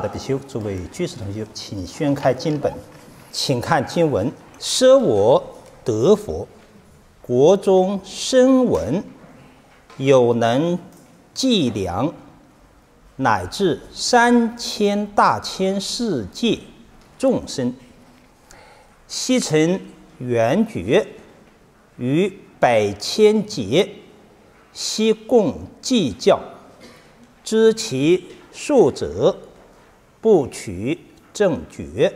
的比丘，诸位居士同学，请宣开经本，请看经文：舍我得佛，国中声闻，有能计量，乃至三千大千世界众生，悉成圆觉，于百千劫，悉共计较，知其。数者不取正觉，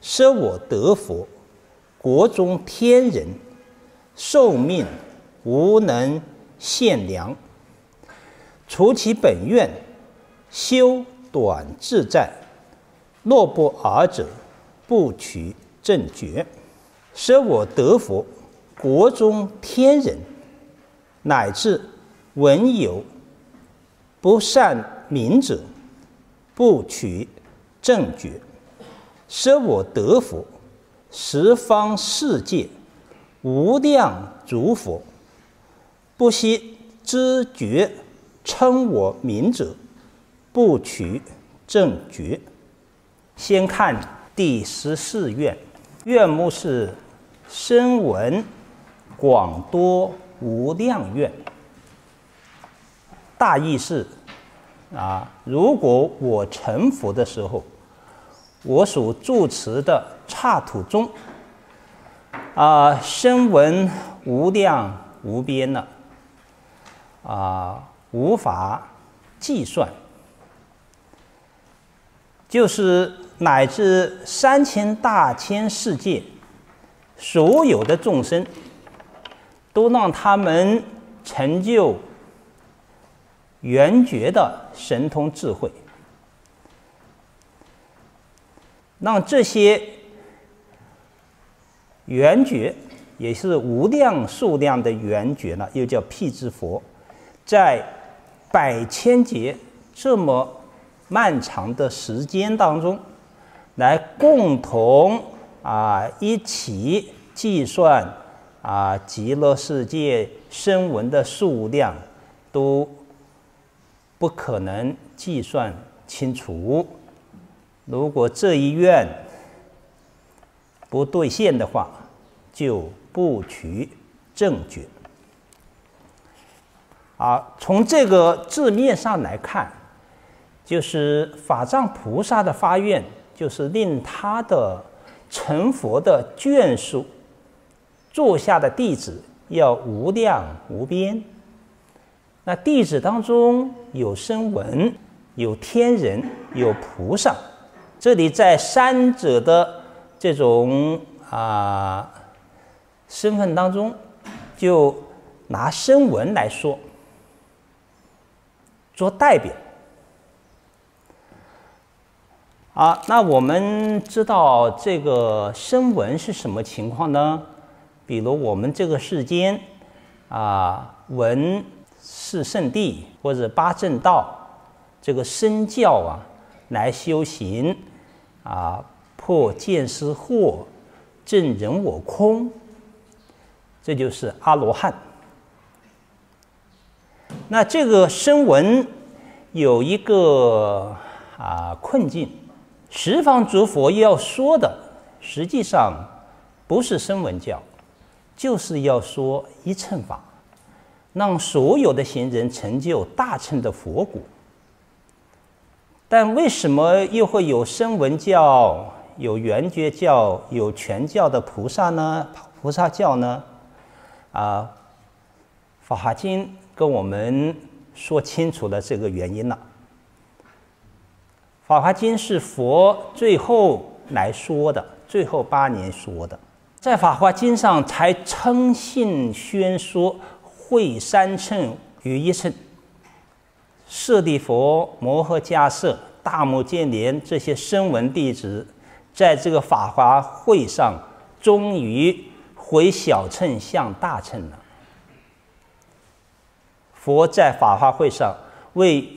舍我得佛，国中天人寿命无能限量，除其本愿，修短自在。若不尔者，不取正觉。舍我得佛，国中天人乃至文有不善。名者不取正觉，舍我得佛，十方世界无量诸佛，不惜知觉称我名者，不取正觉。先看第十四愿，愿目是声闻广多无量愿，大意是。啊，如果我成佛的时候，我所住持的刹土中，啊，声闻无量无边了，啊，无法计算，就是乃至三千大千世界所有的众生，都让他们成就。圆觉的神通智慧，让这些圆觉，也是无量数量的圆觉呢，又叫辟支佛，在百千劫这么漫长的时间当中，来共同啊一起计算啊极乐世界声闻的数量都。不可能计算清楚。如果这一愿不兑现的话，就不取证据。啊，从这个字面上来看，就是法藏菩萨的发愿，就是令他的成佛的眷属、座下的弟子要无量无边。那弟子当中有声闻，有天人，有菩萨。这里在三者的这种啊身份当中，就拿声闻来说，做代表。啊，那我们知道这个声闻是什么情况呢？比如我们这个世间啊闻。四圣地或者八正道，这个身教啊，来修行啊，破见思惑，证人我空，这就是阿罗汉。那这个声闻有一个啊困境，十方诸佛要说的，实际上不是声闻教，就是要说一乘法。让所有的行人成就大乘的佛果，但为什么又会有声闻教、有圆觉教、有全教的菩萨呢？菩萨教呢？啊，《法华经》跟我们说清楚了这个原因了。《法华经》是佛最后来说的，最后八年说的，在《法华经》上才称信宣说。会三乘于一乘，舍利佛、摩诃迦叶、大目犍连这些声闻弟子，在这个法华会上，终于回小乘向大乘了。佛在法华会上为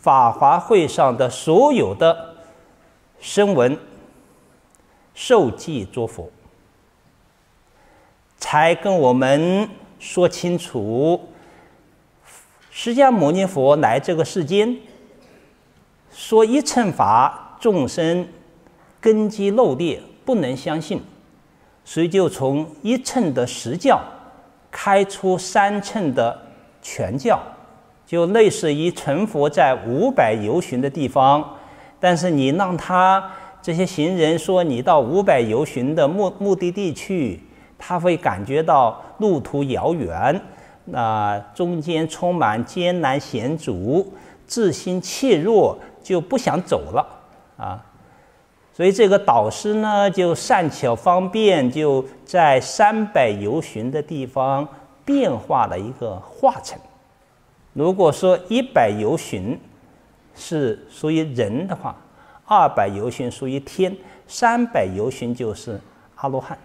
法华会上的所有的声闻受记作佛，才跟我们。说清楚，释迦牟尼佛来这个世间，说一乘法众生根基漏裂，不能相信，所以就从一乘的实教开出三乘的全教，就类似于成佛在五百由旬的地方，但是你让他这些行人说你到五百由旬的目目的地去，他会感觉到路途遥远，那中间充满艰难险阻，自心怯弱。就不想走了啊，所以这个导师呢，就善巧方便，就在三百由旬的地方变化了一个化成。如果说一百由旬是属于人的话，二百由旬属于天，三百由旬就是阿罗汉。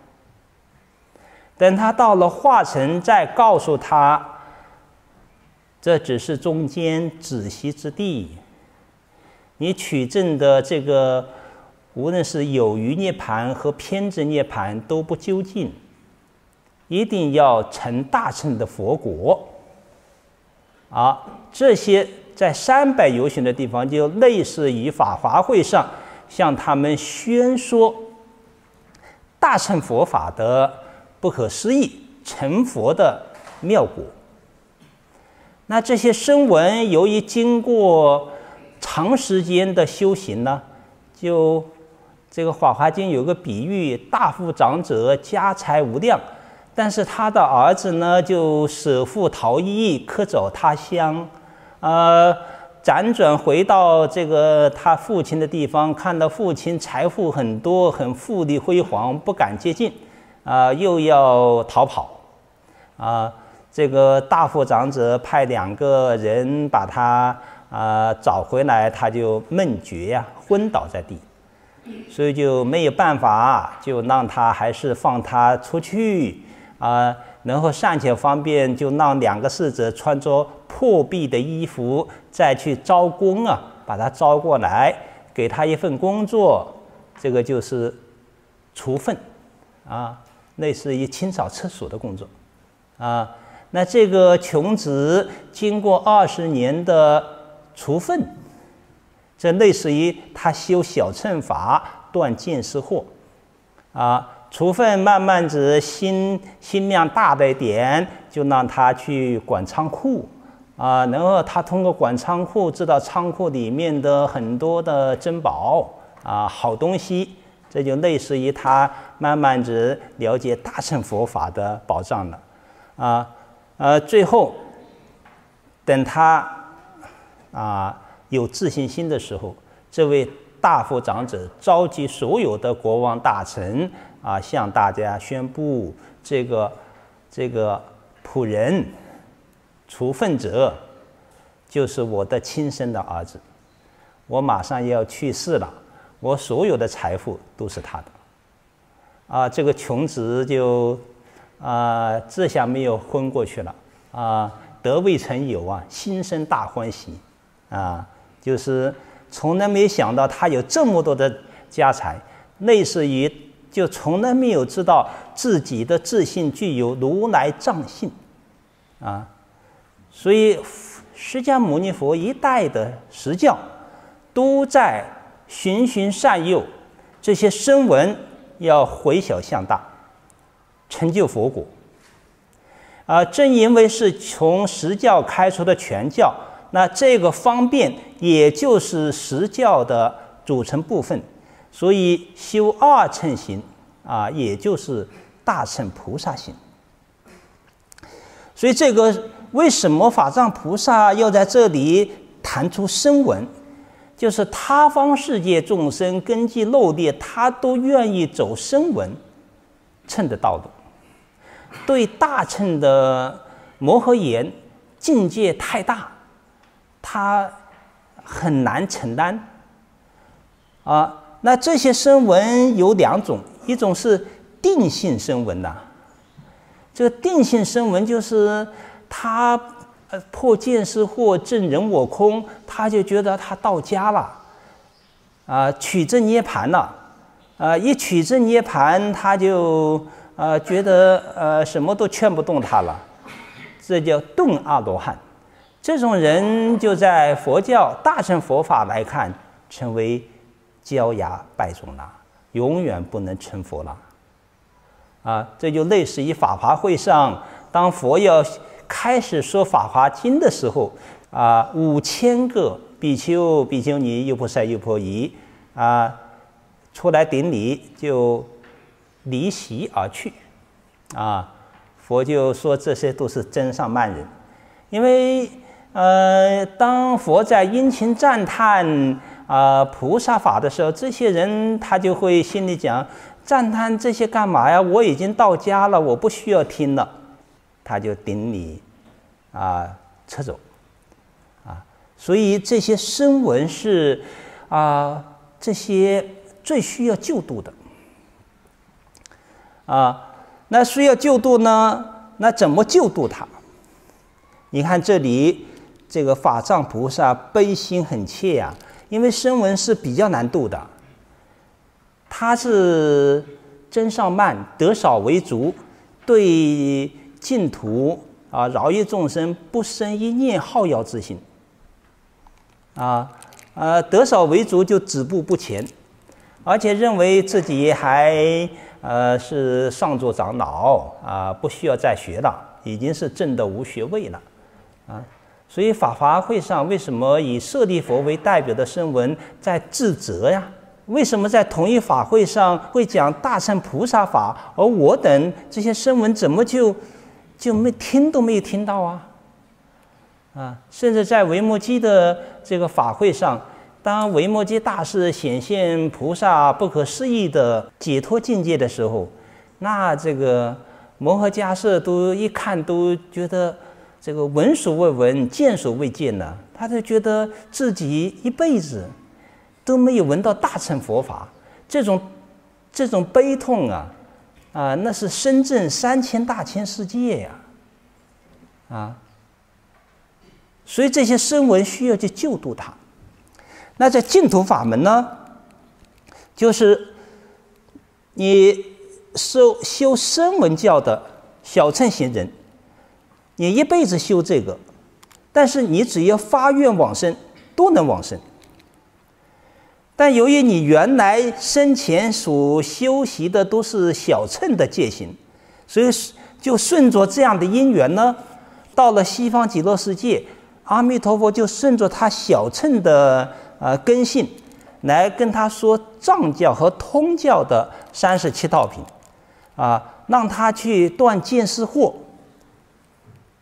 等他到了化成，再告诉他，这只是中间止息之地。你取证的这个，无论是有余涅盘和偏执涅盘都不究竟，一定要成大乘的佛果。啊，这些在三百游行的地方，就类似于法华会上向他们宣说大乘佛法的不可思议成佛的妙果。那这些声闻由于经过。长时间的修行呢，就这个《法华经》有个比喻：大富长者家财无量，但是他的儿子呢，就舍父逃逸，客走他乡，呃，辗转回到这个他父亲的地方，看到父亲财富很多，很富丽辉煌，不敢接近，啊，又要逃跑，啊，这个大副长者派两个人把他。啊，找回来他就闷绝呀，昏倒在地，所以就没有办法，就让他还是放他出去啊，然后尚且方便，就让两个侍者穿着破壁的衣服再去招工啊，把他招过来，给他一份工作，这个就是除粪啊，类似于清扫厕所的工作啊。那这个穷子经过二十年的。除粪，这类似于他修小乘法断见思惑，啊，除粪慢慢子心心量大的点，就让他去管仓库，啊，然后他通过管仓库知道仓库里面的很多的珍宝啊好东西，这就类似于他慢慢子了解大乘佛法的宝藏了，啊，呃，最后等他。啊，有自信心的时候，这位大富长者召集所有的国王大臣啊，向大家宣布：这个这个仆人除粪者，就是我的亲生的儿子。我马上要去世了，我所有的财富都是他的。啊，这个穷子就啊，这下没有昏过去了啊，得未曾有啊，心生大欢喜。啊，就是从来没想到他有这么多的家财，类似于就从来没有知道自己的自信具有如来藏性，啊，所以释迦牟尼佛一代的实教都在循循善诱这些声闻要回小向大，成就佛果。啊，正因为是从实教开出的全教。那这个方便，也就是实教的组成部分，所以修二乘行啊，也就是大乘菩萨行。所以这个为什么法藏菩萨要在这里谈出声闻，就是他方世界众生根基漏劣，他都愿意走声闻乘的道路，对大乘的摩诃言境界太大。他很难承担啊。那这些声闻有两种，一种是定性声闻呐。这个定性声闻就是他呃破见思惑证人我空，他就觉得他到家了啊，取证涅盘了啊。一取证涅盘，他就呃觉得呃什么都劝不动他了，这叫顿阿罗汉。这种人就在佛教大乘佛法来看，成为焦牙败种了，永远不能成佛了。啊，这就类似于法华会上，当佛要开始说《法华经》的时候，啊，五千个比丘、比丘尼、优婆塞、优婆夷，啊，出来顶礼就离席而去，啊，佛就说这些都是真上慢人，因为，呃，当佛在殷勤赞叹啊菩萨法的时候，这些人他就会心里讲。赞叹这些干嘛呀？我已经到家了，我不需要听了。他就顶你，啊，撤走，啊，所以这些声闻是啊，这些最需要救度的，啊，那需要救度呢？那怎么救度他？你看这里这个法藏菩萨悲心很切呀，因为声闻是比较难度的。他是真上慢，得少为足，对净土啊饶益众生不生一念好要之心。啊，呃，得少为足就止步不前，而且认为自己还呃是上座长老啊，不需要再学了，已经是正的无学位了，啊，所以法华会上为什么以舍利佛为代表的声闻在自责呀？为什么在同一法会上会讲大乘菩萨法，而我等这些声闻怎么就就没听都没有听到啊？啊，甚至在维摩诘的这个法会上，当维摩诘大师显现菩萨不可思议的解脱境界的时候，那这个摩诃迦叶都一看都觉得这个闻所未闻、见所未见呢，他就觉得自己一辈子。都没有闻到大乘佛法，这种这种悲痛啊，啊，那是深圳三千大千世界呀，啊，所以这些声闻需要去救度他。那在净土法门呢，就是你修修声闻教的小乘行人，你一辈子修这个，但是你只要发愿往生，都能往生。但由于你原来生前所修习的都是小乘的戒行，所以就顺着这样的因缘呢，到了西方极乐世界，阿弥陀佛就顺着他小乘的呃根性，来跟他说藏教和通教的三十七道品，啊，让他去断见思惑，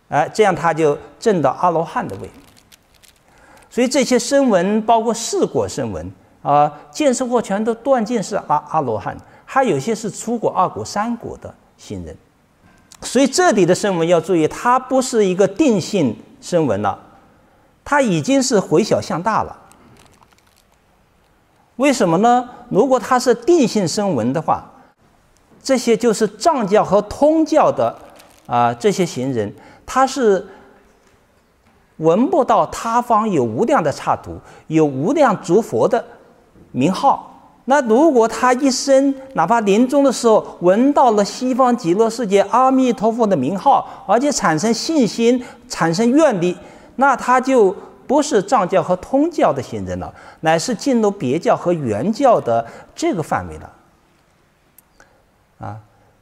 哎，这样他就证到阿罗汉的位。所以这些声闻，包括四果声闻。啊，见识过全都断见是阿阿罗汉，还有些是出果、二果、三果的行人，所以这里的声闻要注意，它不是一个定性声闻了，它已经是回小向大了。为什么呢？如果它是定性声闻的话，这些就是藏教和通教的啊这些行人，他是闻不到他方有无量的刹土，有无量诸佛的。名号，那如果他一生哪怕临终的时候闻到了西方极乐世界阿弥陀佛的名号，而且产生信心、产生愿力，那他就不是藏教和通教的行人了，乃是进入别教和原教的这个范围了。啊，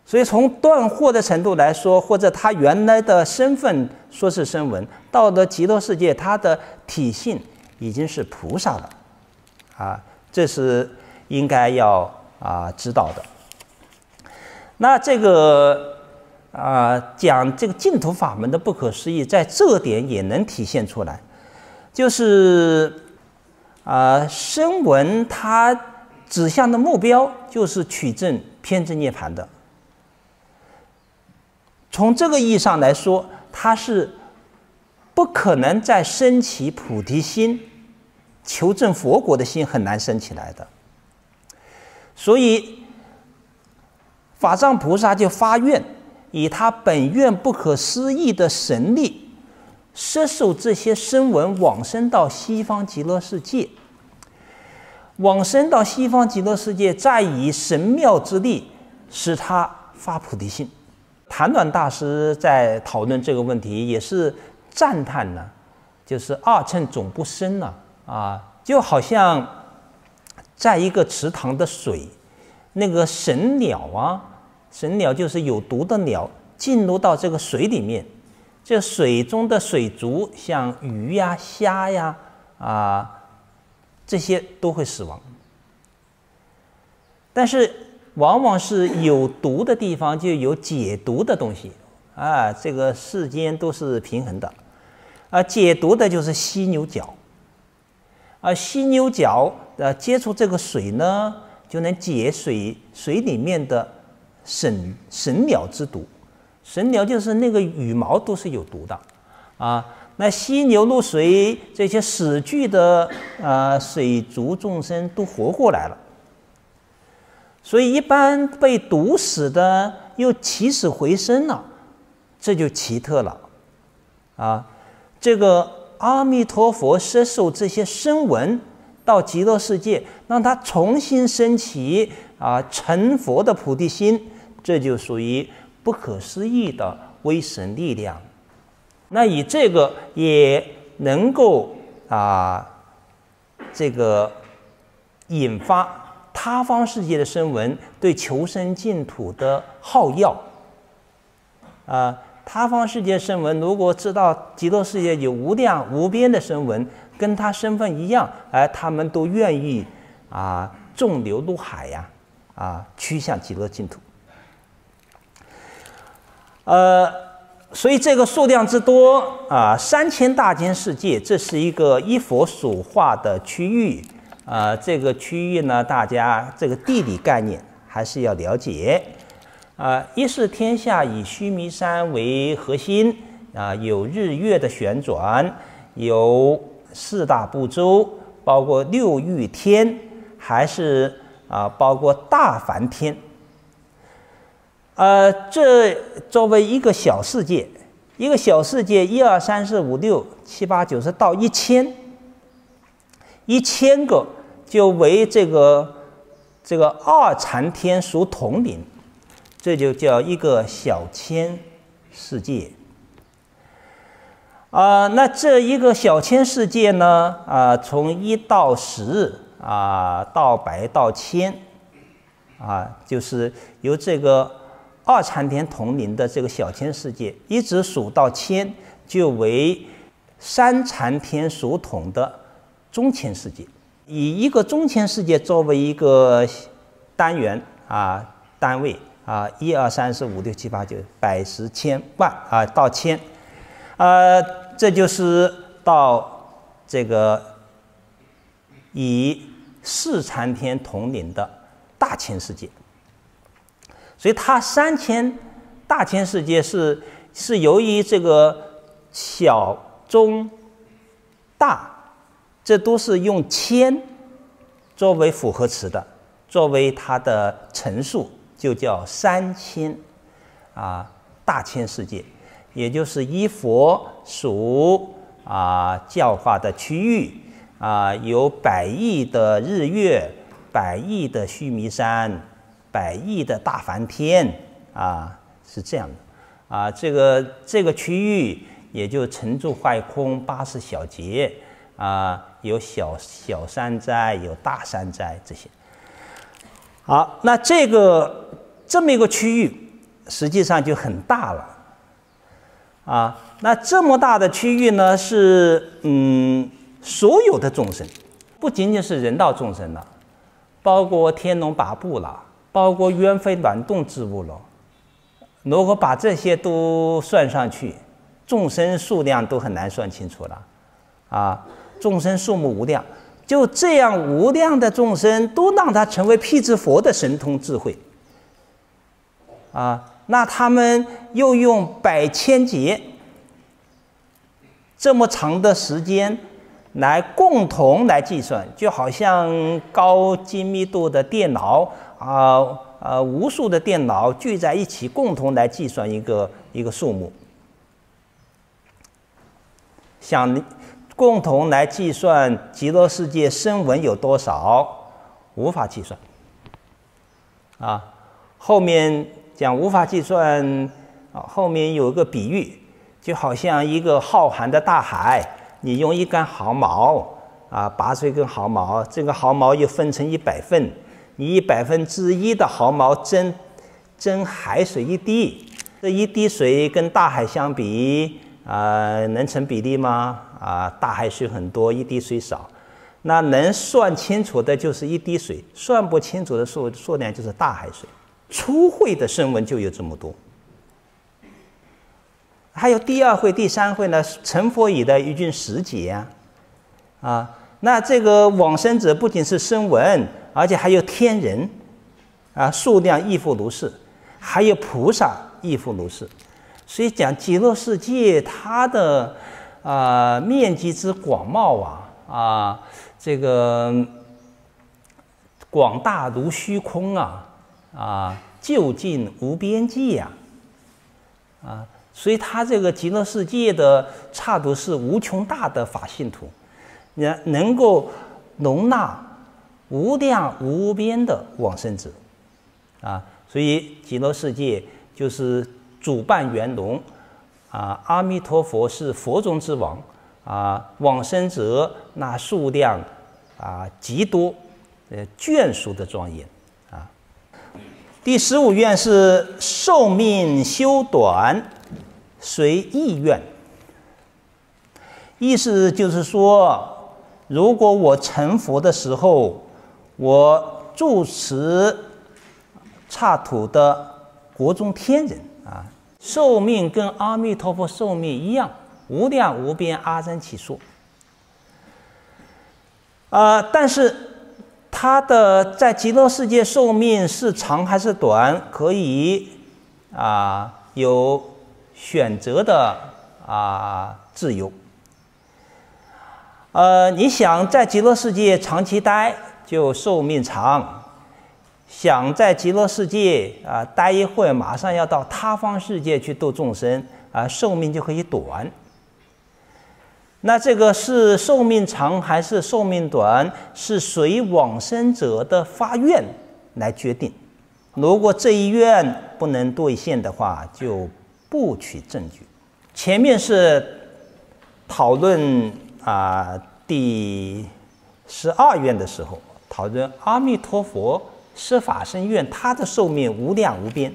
所以从断惑的程度来说，或者他原来的身份说是声闻，到了极乐世界，他的体性已经是菩萨了，啊。这是应该要啊知道的。那这个啊讲这个净土法门的不可思议，在这点也能体现出来，就是啊声闻它指向的目标就是取证偏执涅盘的。从这个意义上来说，它是不可能再升起菩提心。求证佛国的心很难升起来的，所以法藏菩萨就发愿，以他本愿不可思议的神力，摄受这些声闻往生到西方极乐世界，往生到西方极乐世界，再以神妙之力使他发菩提心。谭暖大师在讨论这个问题，也是赞叹呢。就是二乘总不生了啊，啊就好像在一个池塘的水，那个神鸟啊，神鸟就是有毒的鸟，进入到这个水里面，这水中的水族，像鱼呀、虾呀啊，这些都会死亡。但是，往往是有毒的地方就有解毒的东西啊，这个世间都是平衡的。啊，解毒的就是犀牛角，而，犀牛角呃接触这个水呢，就能解水水里面的神神鸟之毒。神鸟就是那个羽毛都是有毒的，啊，那犀牛入水，这些死去的啊水族众生都活过来了。所以一般被毒死的又起死回生了，这就奇特了，啊。这个阿弥陀佛摄受这些声闻到极乐世界，让他重新升起啊成佛的菩提心，这就属于不可思议的威神力量。那以这个也能够啊，这个引发他方世界的声闻对求生净土的好要啊。他方世界声闻，如果知道极乐世界有无量无边的声闻，跟他身份一样，哎，他们都愿意啊，纵流入海呀，啊，趋向极乐净土。呃，所以这个数量之多啊，三千大千世界，这是一个一佛所化的区域啊。这个区域呢，大家这个地理概念还是要了解。啊，一是天下以须弥山为核心，啊，有日月的旋转，有四大部洲，包括六欲天，还是啊，包括大梵天。呃，这作为一个小世界，一个小世界，一二三四五六七八九十到一千，一千个就为这个这个二禅天属统领。这就叫一个小千世界啊。那这一个小千世界呢？啊，从一到十啊，到百到千啊，就是由这个二禅天统领的这个小千世界，一直数到千，就为三禅天属统的中千世界。以一个中千世界作为一个单元啊单位。啊，一二三四五六七八九，百十千万啊，到千，呃，这就是到这个以四禅天统领的大千世界。所以它三千大千世界是是由于这个小中大，这都是用千作为复合词的，作为它的陈述。就叫三千啊大千世界，也就是依佛属啊教化的区域啊，有百亿的日月，百亿的须弥山，百亿的大梵天啊，是这样的啊。这个这个区域也就成住坏空八十小劫啊，有小小山寨，有大山寨这些。好，那这个这么一个区域，实际上就很大了，啊，那这么大的区域呢，是嗯，所有的众生，不仅仅是人道众生了，包括天龙八部了，包括鸢飞卵动之物了，如果把这些都算上去，众生数量都很难算清楚了，啊，众生数目无量。就这样，无量的众生都让他成为辟支佛的神通智慧啊！那他们又用百千劫这么长的时间来共同来计算，就好像高精密度的电脑啊啊，无数的电脑聚在一起，共同来计算一个一个数目，想。共同来计算极乐世界声闻有多少，无法计算。啊，后面讲无法计算，啊，后面有一个比喻，就好像一个浩瀚的大海，你用一根毫毛啊，拔出一根毫毛，这个毫毛又分成一百份，你一百分之一的毫毛蒸蒸海水一滴，这一滴水跟大海相比啊，能成比例吗？啊，大海水很多，一滴水少。那能算清楚的就是一滴水，算不清楚的数数量就是大海水。初会的声闻就有这么多，还有第二会、第三会呢？成佛以的一句十劫啊，啊，那这个往生者不仅是声闻，而且还有天人，啊，数量亦复如是，还有菩萨亦复如是。所以讲极乐世界它的啊面积之广袤啊啊。这个广大如虚空啊，啊，究竟无边际呀，啊，所以它这个极乐世界的差度是无穷大的法性土，能能够容纳无量无边的往生者，啊，所以极乐世界就是主办圆融，啊，阿弥陀佛是佛中之王，啊，往生者那数量。啊，极多，呃，眷属的庄严啊。第十五愿是寿命修短，随意愿。意思就是说，如果我成佛的时候，我住持刹土的国中天人，寿命跟阿弥陀佛寿命一样，无量无边阿僧祇说。啊，但是他的在极乐世界寿命是长还是短，可以啊有选择的啊自由。呃，你想在极乐世界长期待，就寿命长；想在极乐世界啊待一会，马上要到他方世界去度众生啊，寿命就可以短。那这个是寿命长还是寿命短，是随往生者的发愿来决定。如果这一愿不能兑现的话，就不取证据。前面是讨论啊第十二愿的时候，讨论阿弥陀佛施法身愿，他的寿命无量无边。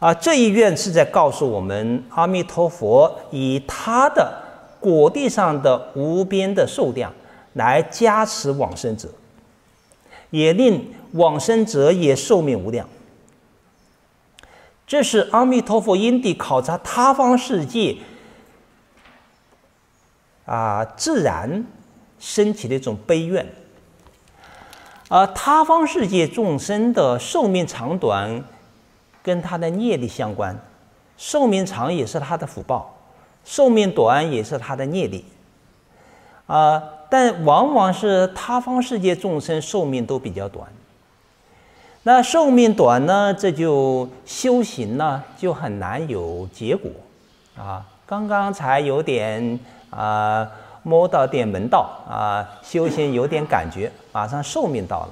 啊，这一愿是在告诉我们，阿弥陀佛以他的。果地上的无边的寿量，来加持往生者，也令往生者也寿命无量。这是阿弥陀佛因地考察他方世界啊，自然升起的一种悲愿。而他方世界众生的寿命长短，跟他的业力相关，寿命长也是他的福报。寿命短也是他的业力，啊，但往往是他方世界众生寿命都比较短。那寿命短呢，这就修行呢就很难有结果，啊，刚刚才有点啊摸到点门道啊，修行有点感觉，马上寿命到了，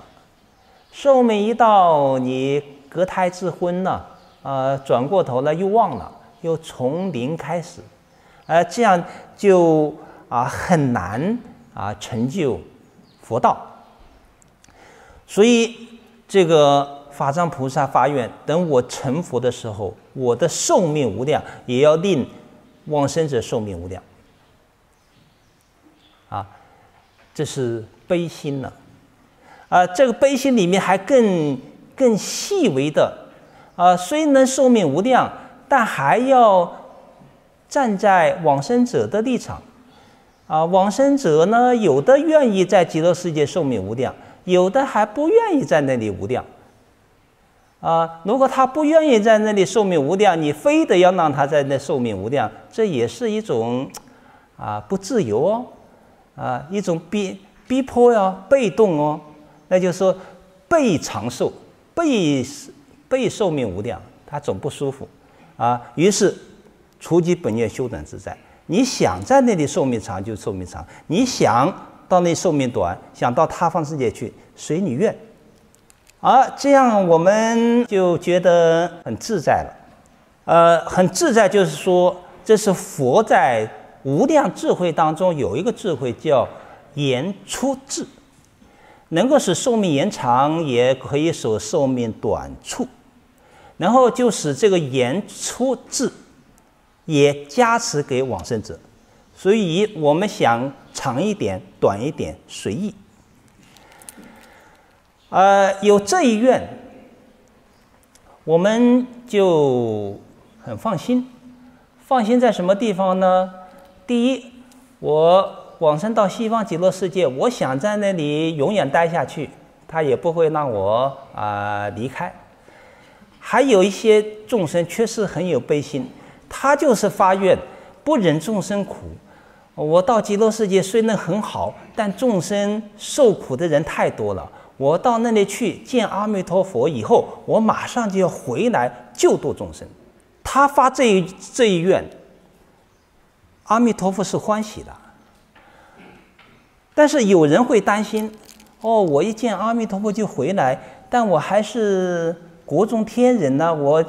寿命一到，你隔胎自婚了，呃，转过头来又忘了，又从零开始。呃，这样就啊很难啊成就佛道，所以这个法藏菩萨发愿，等我成佛的时候，我的寿命无量，也要令往生者寿命无量。啊，这是悲心了。啊，这个悲心里面还更更细微的啊，虽能寿命无量，但还要。站在往生者的立场，啊，往生者呢，有的愿意在极乐世界寿命无量，有的还不愿意在那里无量。啊，如果他不愿意在那里寿命无量，你非得要让他在那寿命无量，这也是一种啊不自由哦，啊一种逼逼迫呀，被动哦，那就是说被长寿，被被寿命无量，他总不舒服啊，于是。初级本愿修短自在，你想在那里寿命长就寿命长，你想到那寿命短，想到他方世界去，随你愿。啊，这样我们就觉得很自在了。呃，很自在就是说，这是佛在无量智慧当中有一个智慧叫延出智，能够使寿命延长，也可以使寿命短促。然后就使这个延出智也加持给往生者，所以我们想长一点、短一点，随意。呃，有这一愿，我们就很放心。放心在什么地方呢？第一，我往生到西方极乐世界，我想在那里永远待下去，他也不会让我啊离开。还有一些众生确实很有悲心，他就是发愿不忍众生苦。我到极乐世界虽然很好，但众生受苦的人太多了。我到那里去见阿弥陀佛以后，我马上就要回来救度众生。他发这一这一愿，阿弥陀佛是欢喜的。但是有人会担心：哦，我一见阿弥陀佛就回来，但我还是国中天人呢，我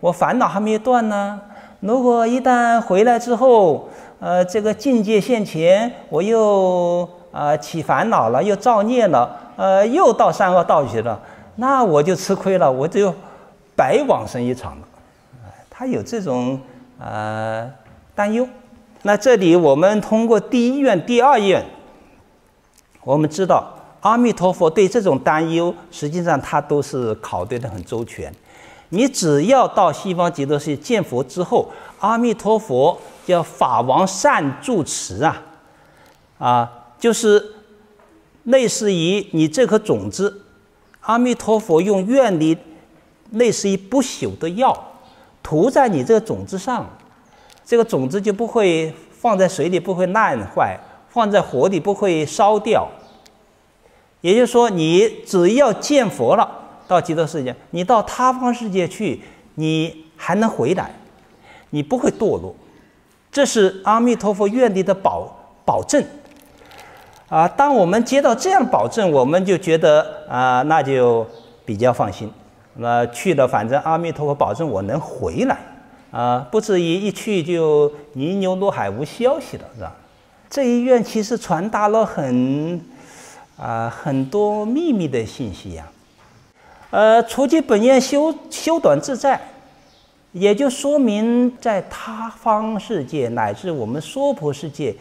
我烦恼还没有断呢。如果一旦回来之后，呃，这个境界现前，我又啊起烦恼了，又造孽了，呃，又到三恶道去了，那我就吃亏了，我就白往生一场了。他有这种呃担忧，那这里我们通过第一愿、第二愿，我们知道阿弥陀佛对这种担忧，实际上他都是考虑的很周全。你只要到西方极乐世界见佛之后，阿弥陀佛叫法王善住持啊，啊，就是类似于你这颗种子，阿弥陀佛用愿力，类似于不朽的药。涂在你这个种子上，这个种子就不会放在水里不会烂坏，放在火里不会烧掉。也就是说，你只要见佛了，到极乐世界，你到他方世界去，你还能回来，你不会堕落。这是阿弥陀佛愿力的保保证。啊，当我们接到这样保证，我们就觉得啊，那就比较放心。那去了，反正阿弥陀佛保证我能回来，啊，不至于一去就泥牛落海无消息了，是吧？这一愿其实传达了很啊很多秘密的信息呀。呃，除去本愿修修短自在，也就说明在他方世界乃至我们娑婆世界，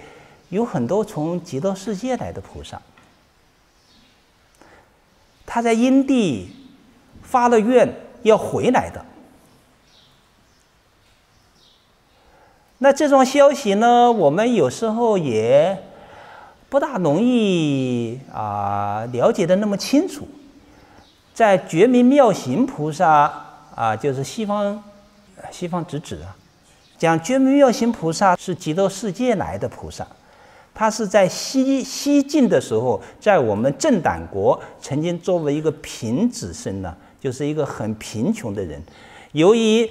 有很多从极乐世界来的菩萨，他在因地。发了愿要回来的，那这种消息呢，我们有时候也不大容易啊了解的那么清楚。在觉明妙行菩萨啊，就是西方西方直指啊，讲觉明妙行菩萨是极乐世界来的菩萨，他是在西西晋的时候，在我们正党国曾经作为一个贫子身呢。就是一个很贫穷的人，由于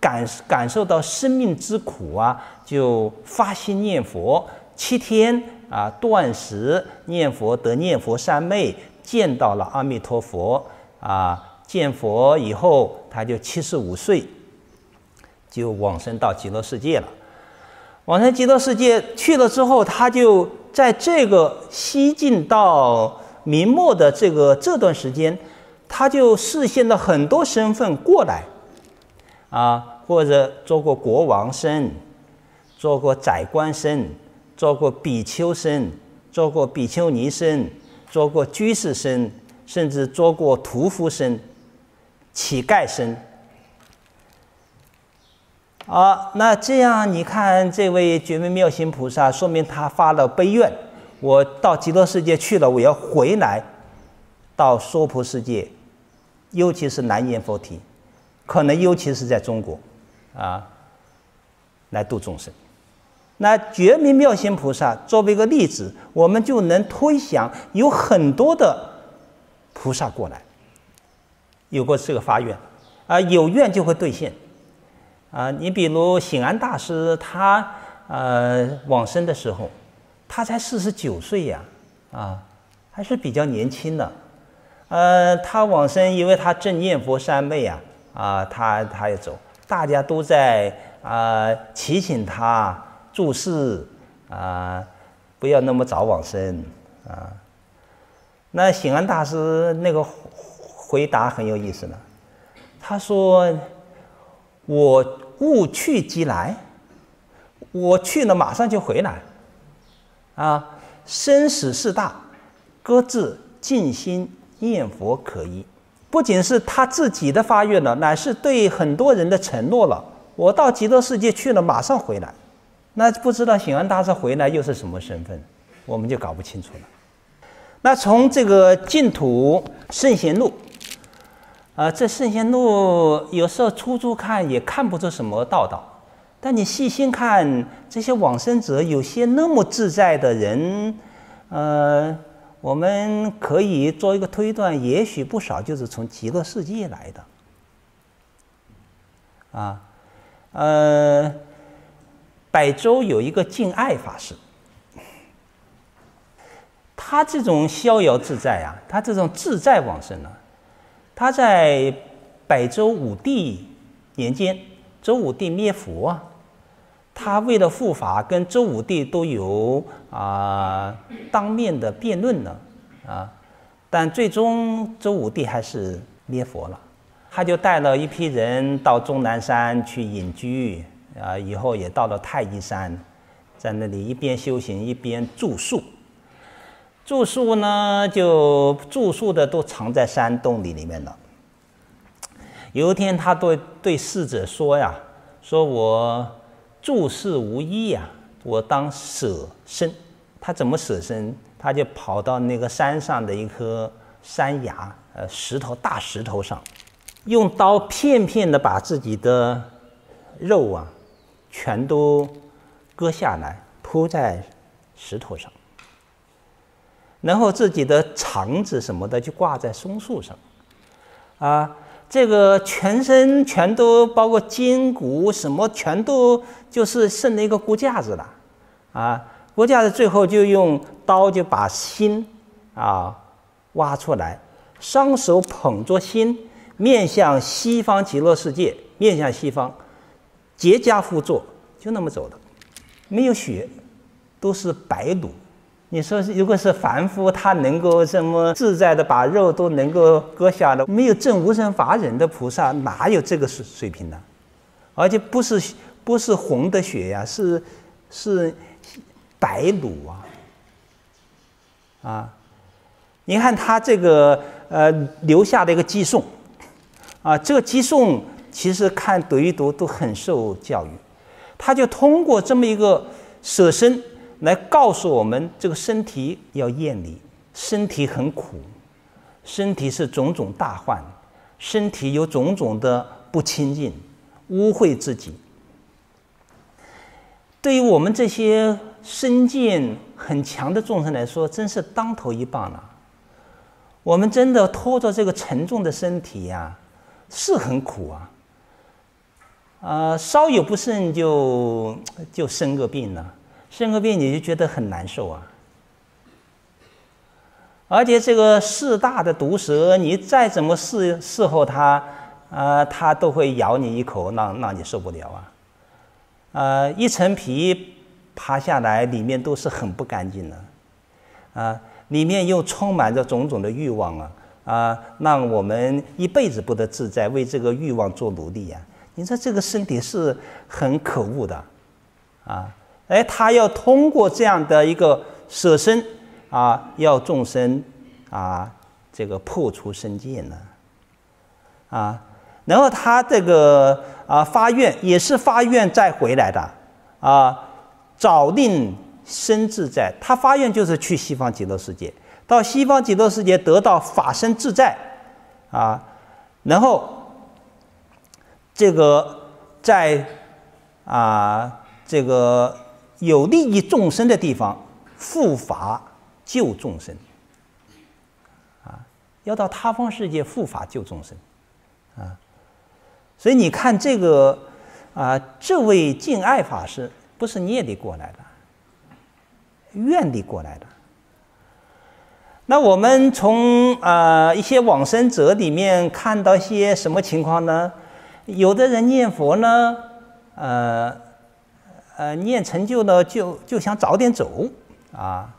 感感受到生命之苦啊，就发心念佛，七天啊断食念佛，得念佛三昧，见到了阿弥陀佛啊，见佛以后，他就七十五岁，就往生到极乐世界了。往生极乐世界去了之后，他就在这个西晋到明末的这个这段时间。他就实现了很多身份过来，啊，或者做过国王身，做过宰官身，做过比丘身，做过比丘尼身，做过居士身，甚至做过屠夫身、乞丐身。啊，那这样你看，这位觉明妙心菩萨，说明他发了悲愿：我到极乐世界去了，我要回来到娑婆世界。尤其是南阎佛提，可能尤其是在中国，啊，来度众生。那觉明妙心菩萨作为一个例子，我们就能推想有很多的菩萨过来，有过这个发愿，啊，有愿就会兑现，啊，你比如醒安大师，他呃往生的时候，他才四十九岁呀，啊，还是比较年轻的。呃，他往生，因为他正念佛三昧啊，啊，他他也走，大家都在啊提醒他注释啊，不要那么早往生啊。那醒安大师那个回答很有意思呢，他说：“我勿去即来，我去了马上就回来，啊，生死事大，各自静心念佛可依。不仅是他自己的发愿了，乃是对很多人的承诺了。我到极乐世界去了，马上回来。那不知道醒安大师回来又是什么身份，我们就搞不清楚了。”那从这个净土圣贤录，啊，这圣贤录有时候初初看也看不出什么道道，但你细心看这些往生者，有些那么自在的人，呃，我们可以做一个推断，也许不少就是从极乐世界来的，啊，呃，百州有一个敬爱法师。他这种逍遥自在啊，他这种自在往生呢，他在百州武帝年间，周武帝灭佛啊，他为了护法，跟周武帝都有啊当面的辩论呢啊，但最终周武帝还是灭佛了，他就带了一批人到终南山去隐居啊，以后也到了太乙山，在那里一边修行一边住宿。住宿呢，就住宿的都藏在山洞里里面了。有一天，他对对侍者说呀：“说我住世无益呀，我当舍身。”他怎么舍身？他就跑到那个山上的一颗山崖，呃，石头大石头上，用刀片片的把自己的肉啊，全都割下来铺在石头上。然后自己的肠子什么的就挂在松树上，啊，这个全身全都包括筋骨什么，全都就是剩了一个骨架子了，啊，骨架子最后就用刀就把心啊挖出来，双手捧着心，面向西方极乐世界，面向西方，结跏趺坐，就那么走的，没有血，都是白骨。你说，如果是凡夫，他能够这么自在的把肉都能够割下来，没有证无生法忍的菩萨，哪有这个水水平呢？而且不是不是红的血呀，是是白卤啊！啊，你看他这个呃留下的一个寄送，啊，这个寄送其实看读一读都很受教育，他就通过这么一个舍身。来告诉我们，这个身体要厌离，身体很苦，身体是种种大患，身体有种种的不清净，污秽自己。对于我们这些身见很强的众生来说，真是当头一棒了。我们真的拖着这个沉重的身体呀，是很苦啊。啊，稍有不慎就就生个病了。生个病你就觉得很难受啊，而且这个四大的毒蛇，你再怎么伺伺候它，啊，它都会咬你一口，让让你受不了啊。啊，一层皮爬下来，里面都是很不干净的，啊，里面又充满着种种的欲望啊，啊，让我们一辈子不得自在，为这个欲望做奴隶呀。你说这个身体是很可恶的，啊。哎，他要通过这样的一个舍身啊，要众生啊，这个破除身见呢，啊，然后他这个啊发愿也是发愿再回来的啊，早令身自在，他发愿就是去西方极乐世界，到西方极乐世界得到法身自在啊，然后这个在啊这个。有利益众生的地方，护法救众生，啊，要到他方世界护法救众生，啊，所以你看这个啊，这位敬爱法师不是念力过来的，愿力过来的。那我们从啊一些往生者里面看到些什么情况呢？有的人念佛呢，呃。呃念成就呢，就就想早点走啊。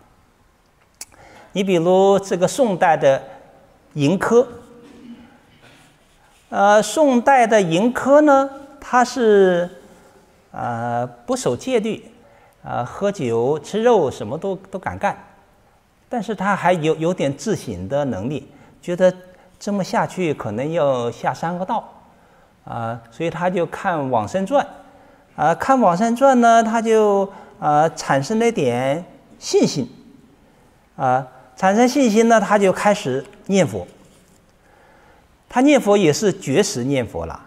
你比如这个宋代的盈科，呃，宋代的盈科呢，他是呃不守戒律，啊，喝酒吃肉什么都都敢干，但是他还有有点自省的能力，觉得这么下去可能要下三个道。啊，所以他就看《往生传》，啊，看《往生传》呢，他就啊产生了点信心，啊，产生信心呢，他就开始念佛。他念佛也是绝食念佛了，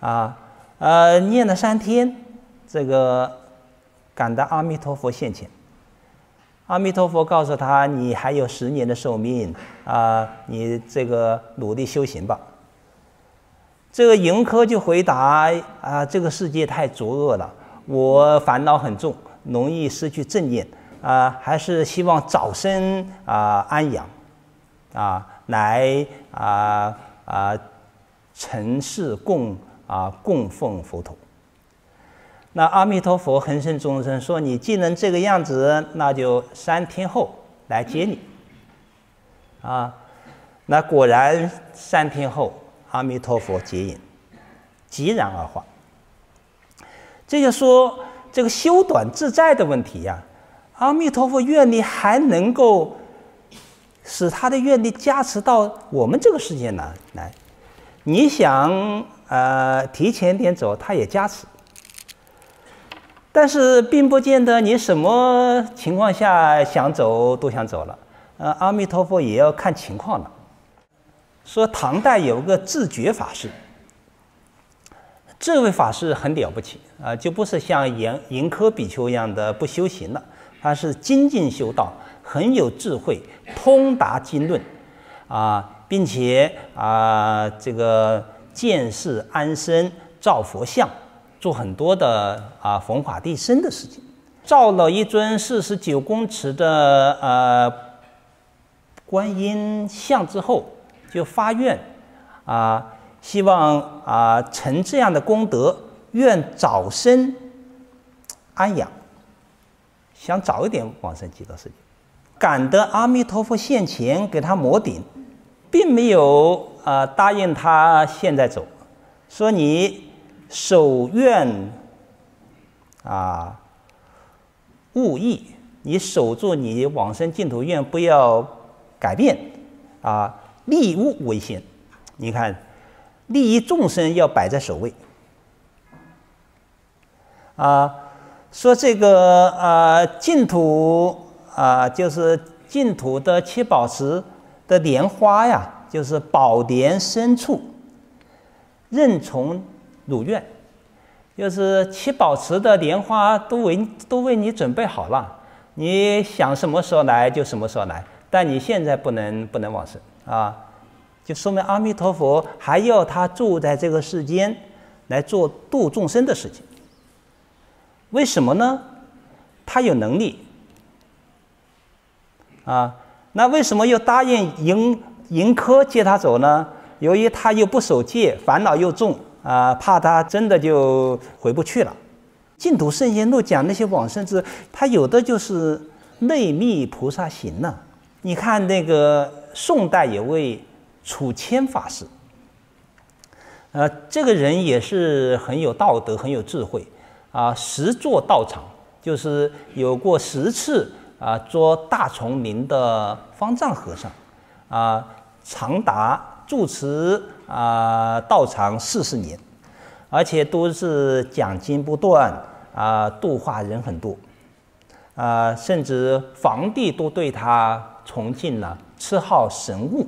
啊，呃，念了三天，这个感到阿弥陀佛现前，阿弥陀佛告诉他：“你还有十年的寿命，啊，你这个努力修行吧。”这个盈科就回答啊，这个世界太作恶了，我烦恼很重，容易失去正念啊，还是希望早生啊安养啊，来啊啊尘世供啊供奉佛陀。那阿弥陀佛恒生众生说：“你既能这个样子，那就三天后来接你。”啊，那果然三天后。阿弥陀佛接引，即然而化。这就说这个修短自在的问题呀。阿弥陀佛愿力还能够使他的愿力加持到我们这个世界呢来。你想呃提前点走，他也加持。但是并不见得你什么情况下想走都想走了。呃，阿弥陀佛也要看情况了。说唐代有个智觉法师，这位法师很了不起啊，就不是像严严苛比丘一样的不修行了，他是精进修道，很有智慧，通达经论，啊，并且啊，这个见世安身，造佛像，做很多的啊弘法利身的事情，造了一尊四十九公尺的呃观音像之后。就发愿，啊，希望啊成这样的功德，愿早生安养，想早一点往生极乐世界，感得阿弥陀佛现前给他摩顶，并没有啊答应他现在走，说你守愿啊勿异，你守住你往生净土愿，不要改变啊。利物为先，你看，利益众生要摆在首位。啊，说这个啊净土啊，就是净土的七宝池的莲花呀，就是宝莲深处，任从汝愿，就是七宝池的莲花都为都为你准备好了，你想什么时候来就什么时候来，但你现在不能不能往生。啊，就说明阿弥陀佛还要他住在这个世间来做度众生的事情。为什么呢？他有能力。啊，那为什么又答应迎迎科接他走呢？由于他又不守戒，烦恼又重啊，怕他真的就回不去了。净土圣贤录讲那些往生之，他有的就是内密菩萨行呢。你看那个。宋代有位楚谦法师，呃，这个人也是很有道德、很有智慧啊。十座道场，就是有过十次啊做大丛林的方丈和尚啊，长达住持啊道场四十年，而且都是讲经不断啊，度化人很多啊，甚至皇帝都对他崇敬了。赐号神物，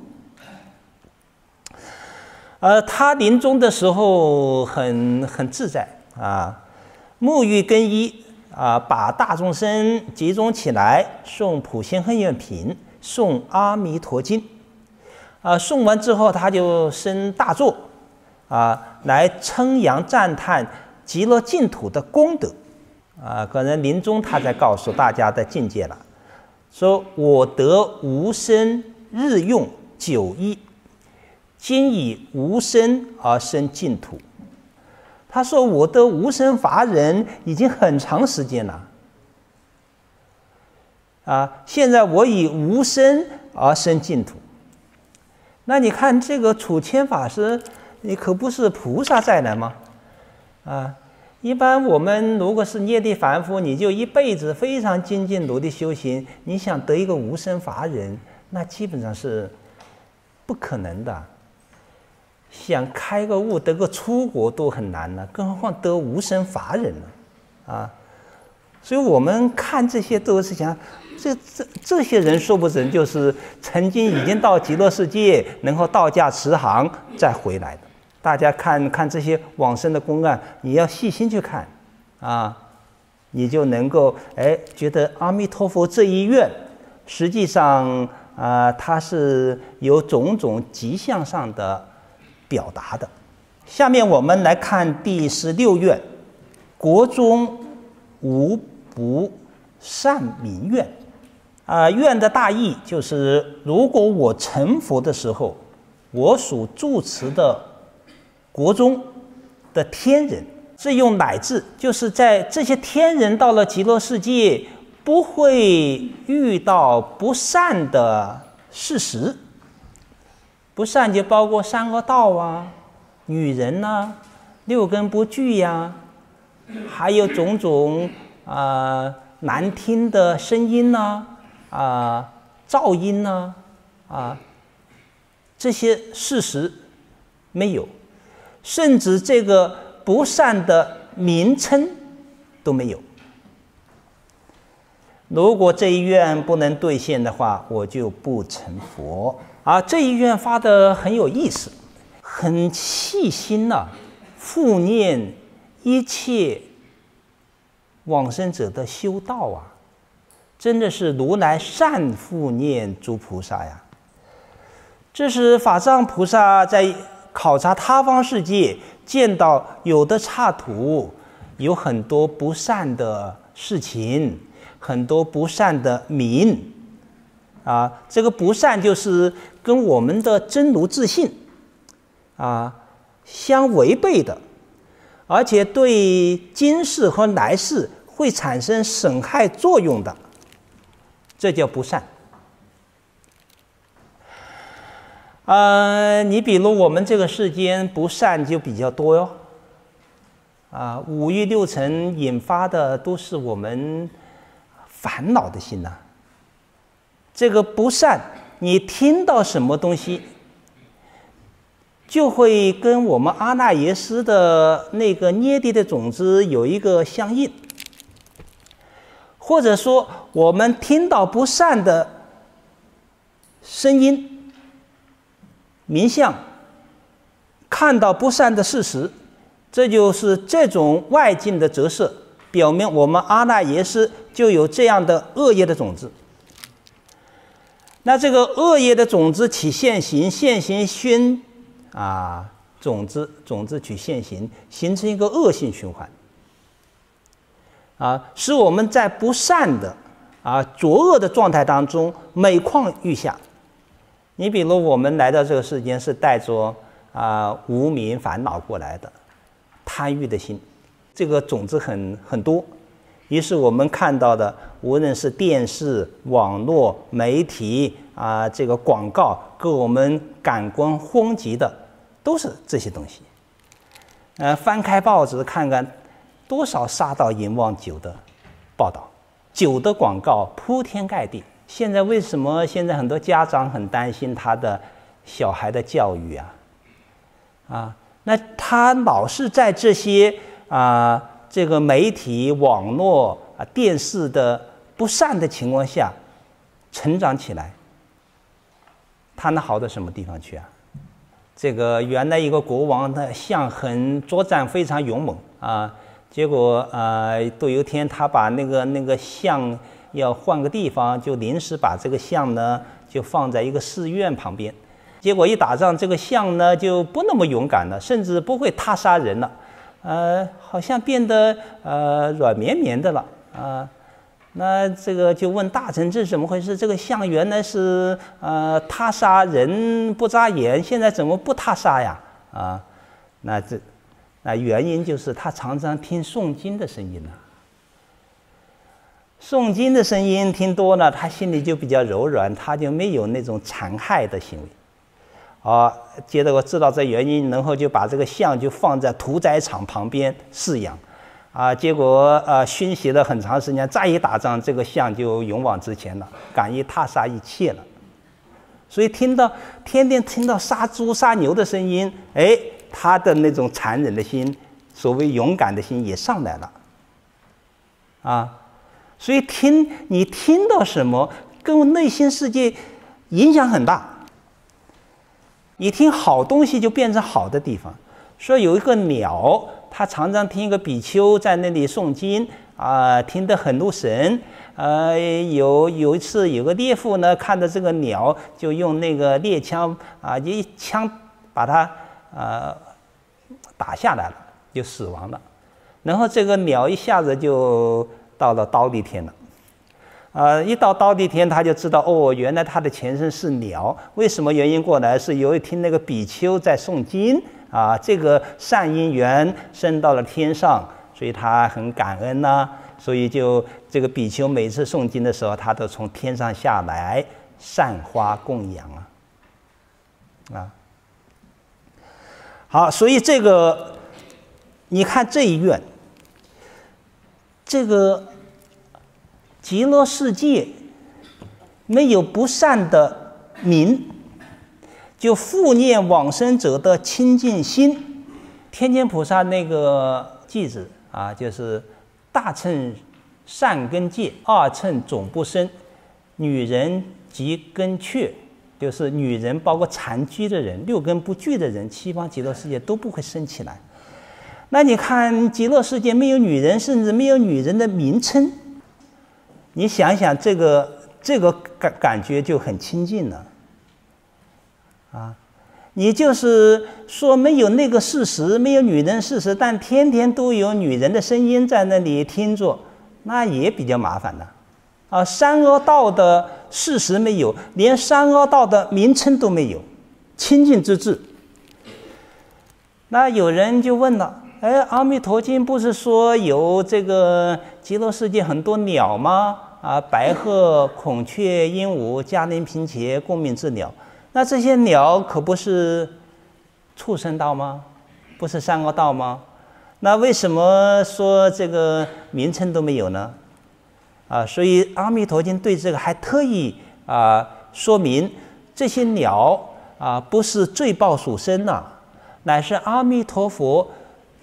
呃，他临终的时候很很自在啊，沐浴更衣啊，把大众生集中起来诵普贤恒愿品，诵阿弥陀经，啊，诵完之后他就生大作啊，来称扬赞叹极乐净土的功德啊，可能临终他在告诉大家的境界了。说我得无生日用九一，今以无生而生净土。他说：“我得无生乏人已经很长时间了。啊，现在我以无生而生净土。那你看这个楚谦法师，你可不是菩萨再来吗？啊，一般我们如果是涅地凡夫，你就一辈子非常精进努力修行，你想得一个无生法忍，那基本上是不可能的。”想开个悟得个出国都很难呢，更何况得无生法忍呢？啊，所以我们看这些都是想，这这这些人说不准就是曾经已经到极乐世界，然后道驾慈航再回来的。大家看看这些往生的公案，你要细心去看，啊，你就能够哎觉得阿弥陀佛这一愿，实际上啊，它是有种种迹象上的。表达的，下面我们来看第十六愿：国中无不善民愿。啊，愿的大意就是，如果我成佛的时候，我所住持的国中的天人，是用乃至，就是在这些天人到了极乐世界，不会遇到不善的事实。不善就包括三恶道啊、女人呐、六根不具呀，还有种种啊难听的声音呐、啊噪音呐、啊这些事实没有，甚至这个不善的名称都没有。如果这一愿不能兑现的话，我就不成佛。啊，这一愿发的很有意思，很细心呐，复念一切往生者的修道啊，真的是如来善复念诸菩萨呀。这是法藏菩萨在考察他方世界，见到有的刹土有很多不善的事情，很多不善的名。啊，这个不善就是跟我们的真如自信啊相违背的，而且对今世和来世会产生损害作用的，这叫不善。呃，你比如我们这个世间不善就比较多哟，啊，五欲六尘引发的都是我们烦恼的心呐。这个不善，你听到什么东西，就会跟我们阿那耶识的那个涅地的种子有一个相应，或者说我们听到不善的声音、名相，看到不善的事实，这就是这种外境的折射，表明我们阿那耶识就有这样的恶业的种子。那这个恶业的种子起现行，现行熏啊，种子种子取现行，形成一个恶性循环啊，使我们在不善的啊浊恶的状态当中每况愈下。你比如我们来到这个世间是带着啊无名烦恼过来的，贪欲的心，这个种子很很多。于是我们看到的，无论是电视、网络、媒体啊，这个广告，给我们感官轰击的，都是这些东西。呃，翻开报纸看看，多少杀到淫妄酒的报道，酒的广告铺天盖地。现在为什么现在很多家长很担心他的小孩的教育啊？啊，那他老是在这些啊。这个媒体、网络啊、电视的不善的情况下成长起来，他能好到什么地方去啊？这个原来一个国王的象很作战非常勇猛啊，结果啊，都有一天他把那个那个象要换个地方，就临时把这个象呢就放在一个寺院旁边，结果一打仗，这个象呢就不那么勇敢了，甚至不会他杀人了。呃，好像变得呃软绵绵的了啊。那这个就问大臣这是怎么回事？这个象原来是呃他杀人不眨眼，现在怎么不他杀呀？啊，那这那原因就是他常常听诵经的声音呢。诵经的声音听多了，他心里就比较柔软，他就没有那种残害的行为。啊，接着我知道这原因，然后就把这个象就放在屠宰场旁边饲养。啊，结果呃熏习了很长时间，再一打仗，这个象就勇往直前了，敢于踏杀一切了。所以听到天天听到杀猪杀牛的声音，哎，他的那种残忍的心，所谓勇敢的心也上来了。啊，所以听你听到什么，跟内心世界影响很大。你听好东西就变成好的地方。说有一个鸟，它常常听一个比丘在那里诵经啊，听得很入神。呃，有有一次有个猎户呢，看到这个鸟，就用那个猎枪啊，一枪把它呃打下来了，就死亡了。然后这个鸟一下子就到了刀地天了。啊，一到刀地天，他就知道哦，原来他的前身是鸟。为什么原因过来？是由于听那个比丘在诵经啊，这个善因缘升到了天上，所以他很感恩呐。所以就这个比丘每次诵经的时候，他都从天上下来散花供养啊，啊，好，所以这个你看这一愿，这个。极乐世界没有不善的名，就复念往生者的清净心。天天菩萨那个句子啊，就是大乘善根界，二乘总不生。女人及根雀，就是女人包括残居的人，六根不具的人，西方极乐世界都不会升起来。那你看极乐世界没有女人，甚至没有女人的名称。你想想，这个这个感感觉就很亲近了，啊，你就是说没有那个事实，没有女人事实，但天天都有女人的声音在那里听着，那也比较麻烦的，啊，三恶道的事实没有，连三恶道的名称都没有，清净之智。那有人就问了，哎，《阿弥陀经》不是说有这个极乐世界很多鸟吗？啊，白鹤、孔雀、鹦鹉、嘉陵平茄、共鸣之鸟，那这些鸟可不是畜生道吗？不是三恶道吗？那为什么说这个名称都没有呢？啊，所以《阿弥陀经》对这个还特意啊说明，这些鸟啊不是罪报属生呐，乃是阿弥陀佛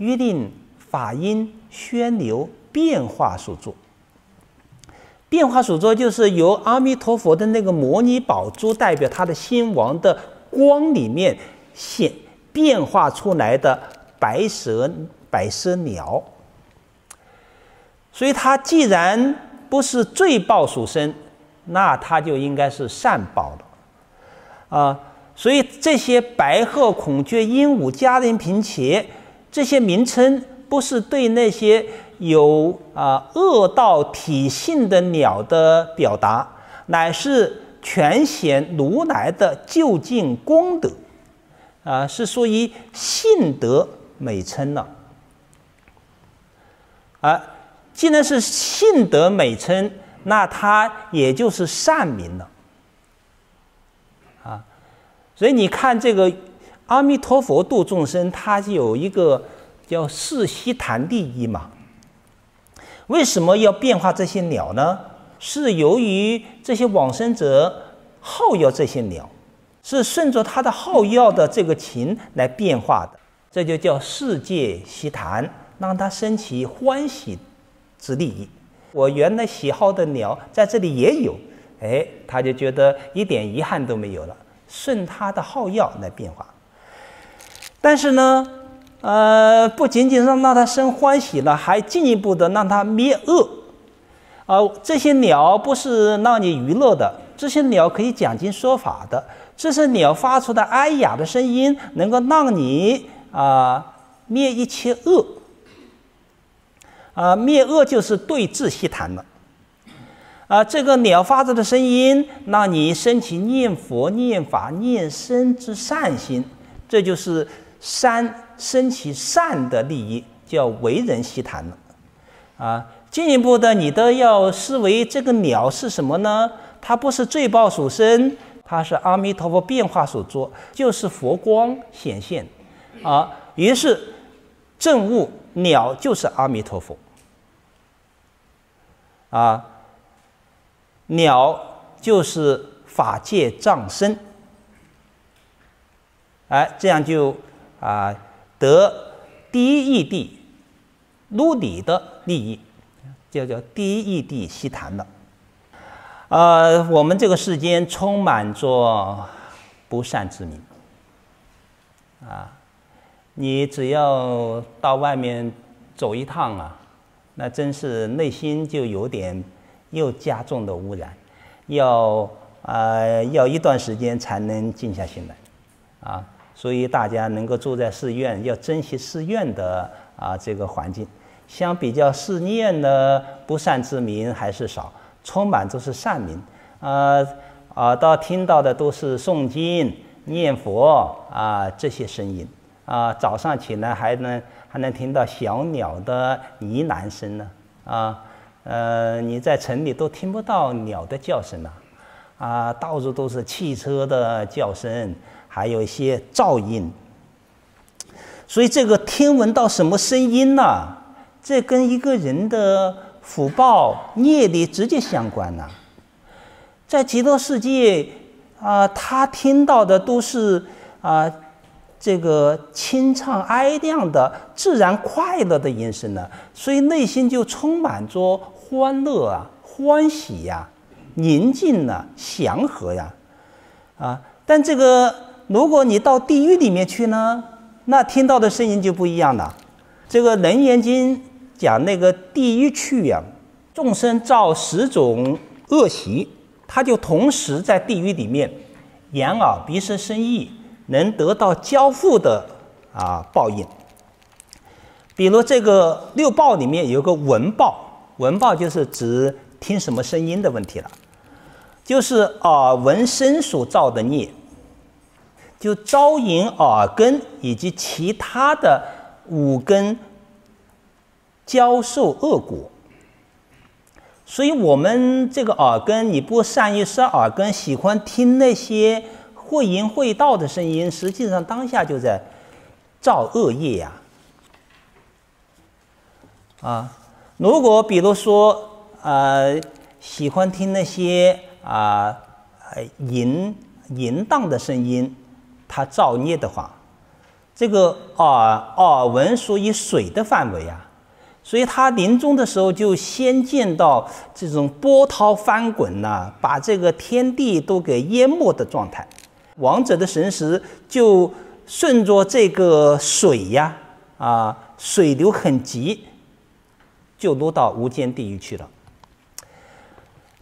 约定法音宣流变化所作。变化所作，就是由阿弥陀佛的那个摩尼宝珠代表他的心王的光里面现变化出来的白蛇白蛇鸟。所以，它既然不是罪报属生，那它就应该是善报了啊。所以，这些白鹤、孔雀、鹦鹉、嘉陵平茄这些名称，不是对那些。有啊恶道体性的鸟的表达，乃是全显如来的究竟功德，啊，是属于性德美称了。啊，既然是性德美称，那它也就是善名了。啊，所以你看这个阿弥陀佛度众生，它有一个叫四悉檀利益嘛。为什么要变化这些鸟呢？是由于这些往生者好要这些鸟，是顺着他的好要的这个情来变化的，这就叫世界喜谈，让他升起欢喜之利益。我原来喜好的鸟在这里也有，哎，他就觉得一点遗憾都没有了，顺他的好要来变化。但是呢？呃，不仅仅让让他生欢喜了，还进一步的让他灭恶。啊，这些鸟不是让你娱乐的，这些鸟可以讲经说法的。这些鸟发出的哀哑的声音，能够让你啊灭一切恶。啊，灭恶就是对治西谈了。啊，这个鸟发出的声音，让你升起念佛、念法、念僧之善心，这就是三。生起善的利益，叫为人希谈了。啊，进一步的，你都要思维这个鸟是什么呢？它不是罪报所生，它是阿弥陀佛变化所作，就是佛光显现。啊，于是正悟鸟就是阿弥陀佛。啊，鸟就是法界藏身。哎，这样就啊得第一义地如理的利益，叫叫第一义谛悉谈了。呃，我们这个世间充满着不善之名啊，你只要到外面走一趟啊，那真是内心就有点又加重的污染，要啊要一段时间才能静下心来啊。所以大家能够住在寺院，要珍惜寺院的啊这个环境。相比较寺院呢，不善之民还是少，充满都是善民。啊啊，到听到的都是诵经、念佛啊这些声音。啊，早上起来还能还能听到小鸟的呢喃声呢。啊，呃，你在城里都听不到鸟的叫声了。啊，到处都是汽车的叫声。还有一些噪音，所以这个听闻到什么声音呢？这跟一个人的福报业力直接相关呐。在极乐世界啊，他听到的都是啊这个清唱哀亮的自然快乐的音声呢，所以内心就充满着欢乐啊、欢喜呀、宁静呐、祥和呀啊，但这个。如果你到地狱里面去呢，那听到的声音就不一样了。这个《楞严经》讲那个地狱去呀，众生造十种恶习，他就同时在地狱里面，眼耳鼻舌身意能得到交付的啊报应。比如这个六报里面有个闻报，闻报就是指听什么声音的问题了，就是耳闻声所造的孽。就招引耳根以及其他的五根交受恶果，所以我们这个耳根，你不善于设耳根，喜欢听那些会淫会道的声音，实际上当下就在造恶业呀。啊，如果比如说呃喜欢听那些啊淫淫荡的声音。他造孽的话，这个耳耳闻属于水的范围啊，所以他临终的时候就先见到这种波涛翻滚呐，把这个天地都给淹没的状态。亡者的神识就顺着这个水呀，啊，水流很急，就落到无间地狱去了。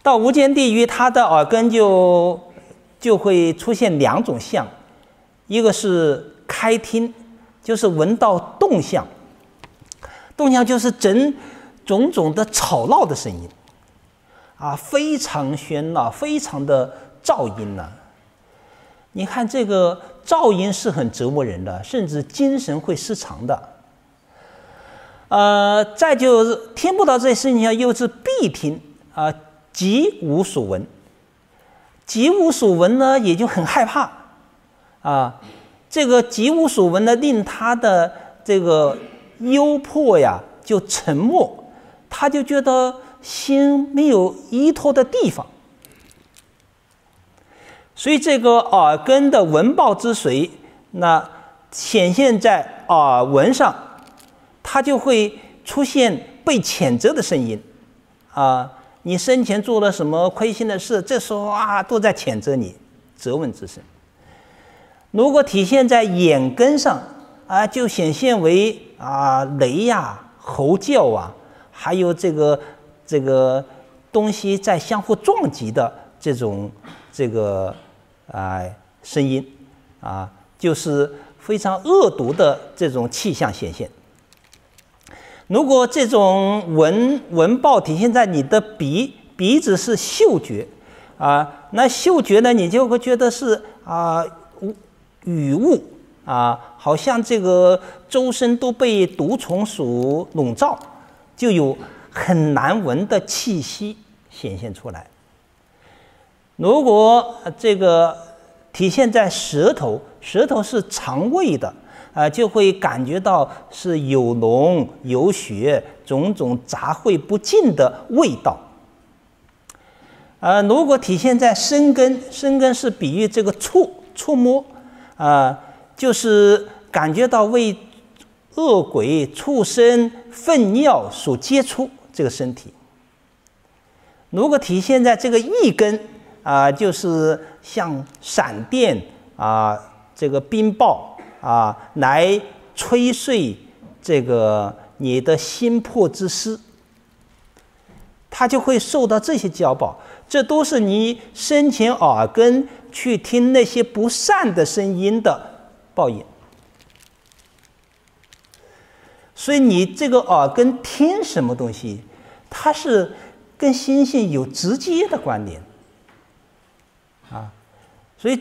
到无间地狱，他的耳根就就会出现两种相。一个是开听，就是闻到动向，动向就是整种种的吵闹的声音，啊，非常喧闹，非常的噪音呢。你看这个噪音是很折磨人的，甚至精神会失常的。呃，再就是听不到这些声音，又是必听啊，极无所闻，极无所闻呢，也就很害怕。啊，这个极无所闻的，令他的这个忧迫呀，就沉默，他就觉得心没有依托的地方。所以这个耳根的闻报之髓，那显现在耳闻上，它就会出现被谴责的声音。啊，你生前做了什么亏心的事？这时候啊，都在谴责你，责问之声。如果体现在眼根上啊，就显现为啊雷呀、吼叫啊，还有这个这个东西在相互撞击的这种这个啊声音啊，就是非常恶毒的这种气象显现。如果这种闻闻报体现在你的鼻鼻子是嗅觉啊，那嗅觉呢，你就会觉得是啊。雨雾啊，好像这个周身都被毒虫所笼罩，就有很难闻的气息显现出来。如果这个体现在舌头，舌头是肠胃的，啊，就会感觉到是有脓有血，种种杂秽不尽的味道。啊，如果体现在生根，生根是比喻这个触触摸，啊。就是感觉到为恶鬼、畜生粪尿所接触这个身体。如果体现在这个一根啊，就是像闪电啊，这个冰雹啊，来吹碎这个你的心魄之丝，它就会受到这些交报。这都是你生前耳根去听那些不善的声音的。报应，所以你这个耳根听什么东西，它是跟心性有直接的关联啊。所以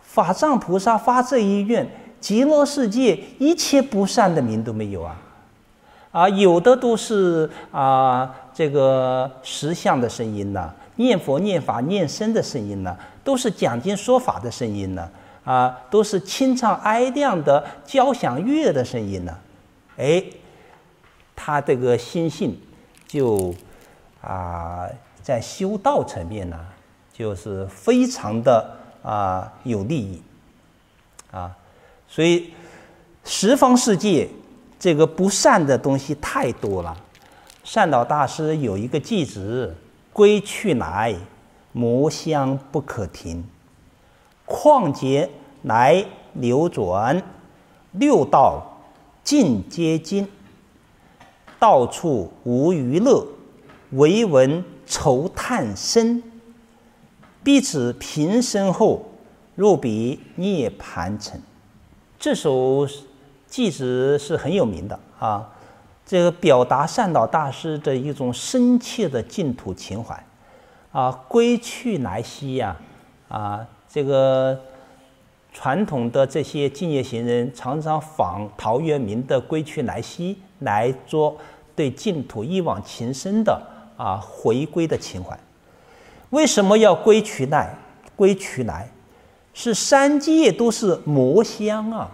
法藏菩萨发这一愿，极乐世界一切不善的名都没有啊，啊，有的都是啊这个实相的声音呢，念佛、念法、念僧的声音呢，都是讲经说法的声音呢。啊，都是清唱哀亮的交响乐的声音呢，哎，他这个心性就啊，在修道层面呢，就是非常的啊有利益啊，所以十方世界这个不善的东西太多了。善导大师有一个偈子：“归去来，魔香不可停。”况劫来流转，六道尽皆经，到处无娱乐，唯闻愁叹声。彼此平生后，若比涅盘城。这首偈子是很有名的啊，这个表达善导大师的一种深切的净土情怀啊，归去来兮呀。啊，这个传统的这些敬业行人常常仿陶渊明的《归去来兮》来做对净土一往情深的啊回归的情怀。为什么要归去来？归去来是三界都是魔乡啊，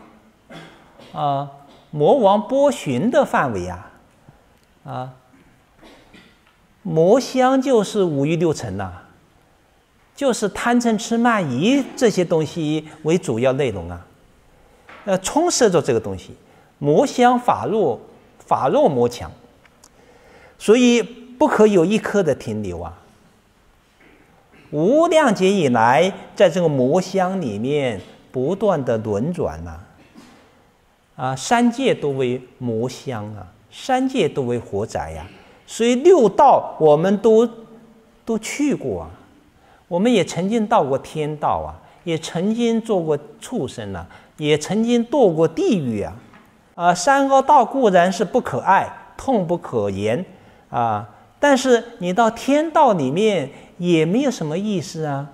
啊，魔王波旬的范围啊，啊，魔乡就是五欲六尘呐。就是贪嗔痴慢疑这些东西为主要内容啊，呃，充斥着这个东西，魔相法弱，法弱魔强，所以不可有一颗的停留啊。无量劫以来，在这个魔相里面不断的轮转呐，啊，三界都为魔相啊，三界都为火宅呀，所以六道我们都都去过啊。我们也曾经到过天道啊，也曾经做过畜生啊，也曾经堕过地狱啊。啊，三恶道固然是不可爱、痛不可言啊，但是你到天道里面也没有什么意思啊。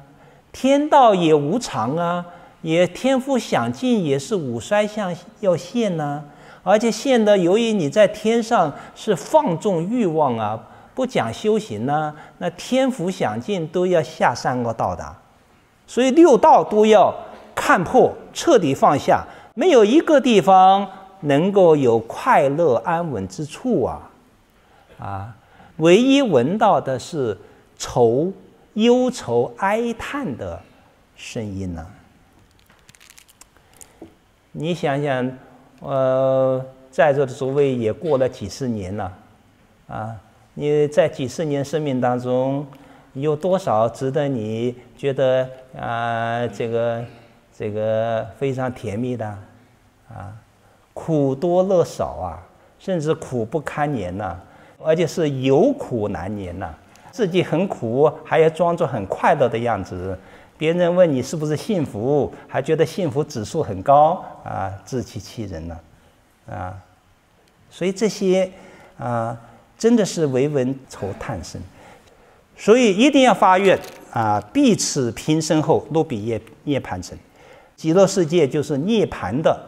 天道也无常啊，也天赋享尽，也是五衰相要现呐。而且现的，由于你在天上是放纵欲望啊。不讲修行呢，那天福享尽都要下三个道的，所以六道都要看破，彻底放下，没有一个地方能够有快乐安稳之处啊！啊，唯一闻到的是愁、忧愁、哀叹的声音呢。你想想，呃，在座的诸位也过了几十年了，啊。你在几十年生命当中，有多少值得你觉得啊，这个这个非常甜蜜的啊？苦多乐少啊，甚至苦不堪言呐，而且是有苦难言呐。自己很苦，还要装作很快乐的样子，别人问你是不是幸福，还觉得幸福指数很高啊，自欺欺人呢啊。所以这些啊。真的是唯闻愁叹声，所以一定要发愿啊！必此平生后，若比涅涅盘城。极乐世界就是涅盘的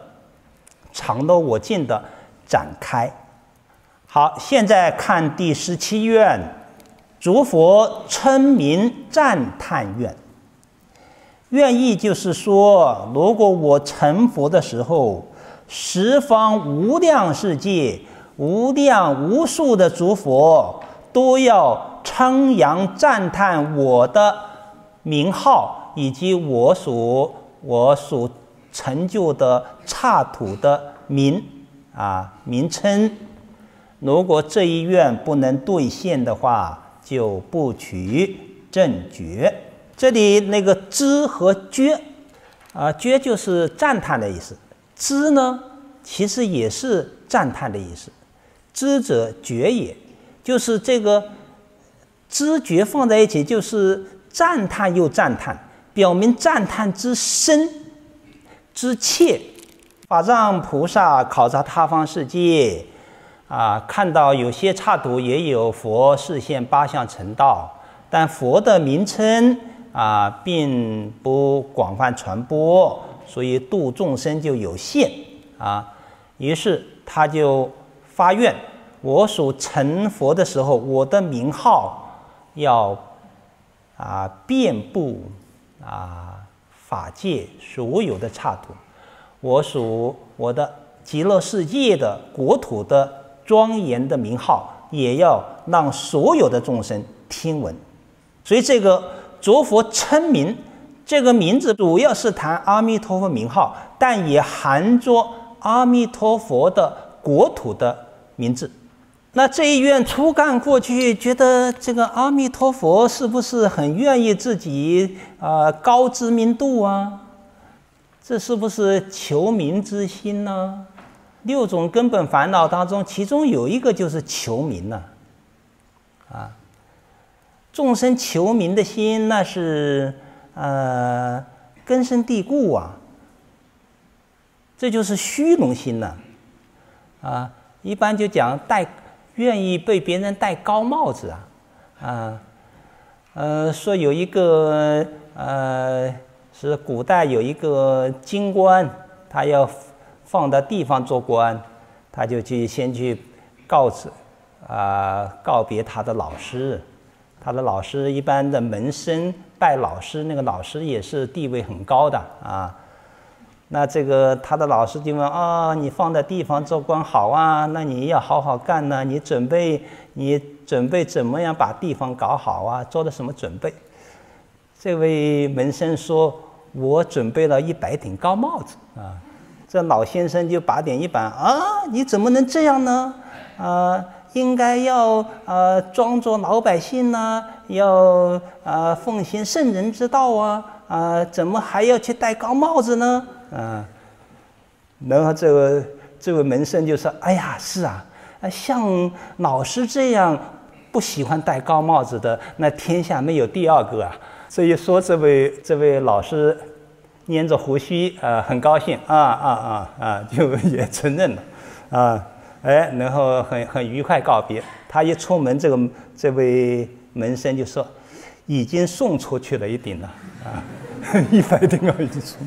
常乐我净的展开。好，现在看第十七愿，诸佛称名赞叹愿。愿意就是说，如果我成佛的时候，十方无量世界、无量无数的诸佛都要称扬赞叹我的名号，以及我所我所成就的刹土的名啊名称。如果这一愿不能兑现的话，就不取正觉。这里那个知和觉，啊，觉就是赞叹的意思。知呢，其实也是赞叹的意思。知者觉也，就是这个知觉放在一起，就是赞叹又赞叹，表明赞叹之深之切。法藏菩萨考察他方世界。啊，看到有些刹土也有佛示现八相成道，但佛的名称啊并不广泛传播，所以度众生就有限啊。于是他就发愿：我所成佛的时候，我的名号要啊遍布啊法界所有的刹土，我属我的极乐世界的国土的。庄严的名号也要让所有的众生听闻，所以这个着佛称名这个名字主要是谈阿弥陀佛名号，但也含着阿弥陀佛的国土的名字。那这一愿初干过去，觉得这个阿弥陀佛是不是很愿意自己啊高知名度啊？这是不是求名之心呢？六种根本烦恼当中，其中有一个就是求名呢，啊，众生求名的心，那是呃根深蒂固啊，这就是虚荣心呢，啊，一般就讲戴愿意被别人戴高帽子啊，啊，呃，说有一个呃是古代有一个京官，他要。放到地方做官，他就去先去告辞，啊，告别他的老师。他的老师一般的门生拜老师，那个老师也是地位很高的啊。那这个他的老师就问啊，你放在地方做官好啊，那你要好好干呢。你准备你准备怎么样把地方搞好啊？做的什么准备？这位门生说：“我准备了一百顶高帽子啊。”这老先生就把点一板啊，你怎么能这样呢？啊，应该要啊装作老百姓呢，要啊奉行圣人之道啊啊，怎么还要去戴高帽子呢？啊，然后这个这位门生就说：“哎呀，是啊，像老师这样不喜欢戴高帽子的，那天下没有第二个啊。”所以说，这位这位老师。捏着胡须，呃，很高兴，啊啊啊啊，就 也承认了，啊，哎，然后很很愉快告别。他一出门，这个这位门生就说，已经送出去了一顶了，啊，一百顶啊，已经送，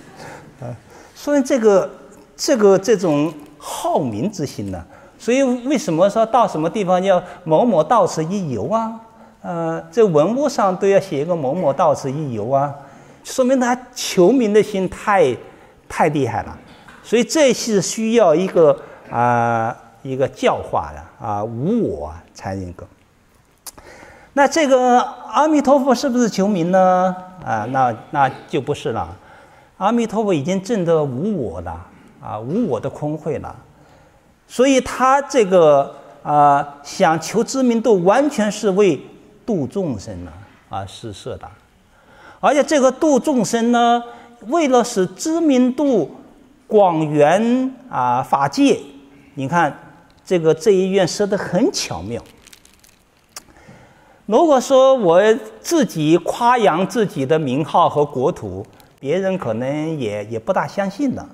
啊，所以这个这个这种好名之心呢，所以为什么说到什么地方要某某到此一游啊？呃，这文物上都要写一个某某到此一游啊。说明他求名的心太太厉害了，所以这是需要一个啊一个教化的啊无我才能够。那这个阿弥陀佛是不是求名呢？啊，那那就不是了。阿弥陀佛已经证得无我了啊，无我的空慧了，所以他这个啊想求知名度，完全是为度众生了啊施设的。而且这个度众生呢，为了使知名度广圆啊法界，你看这个这一愿设的很巧妙。如果说我自己夸扬自己的名号和国土，别人可能也也不大相信的，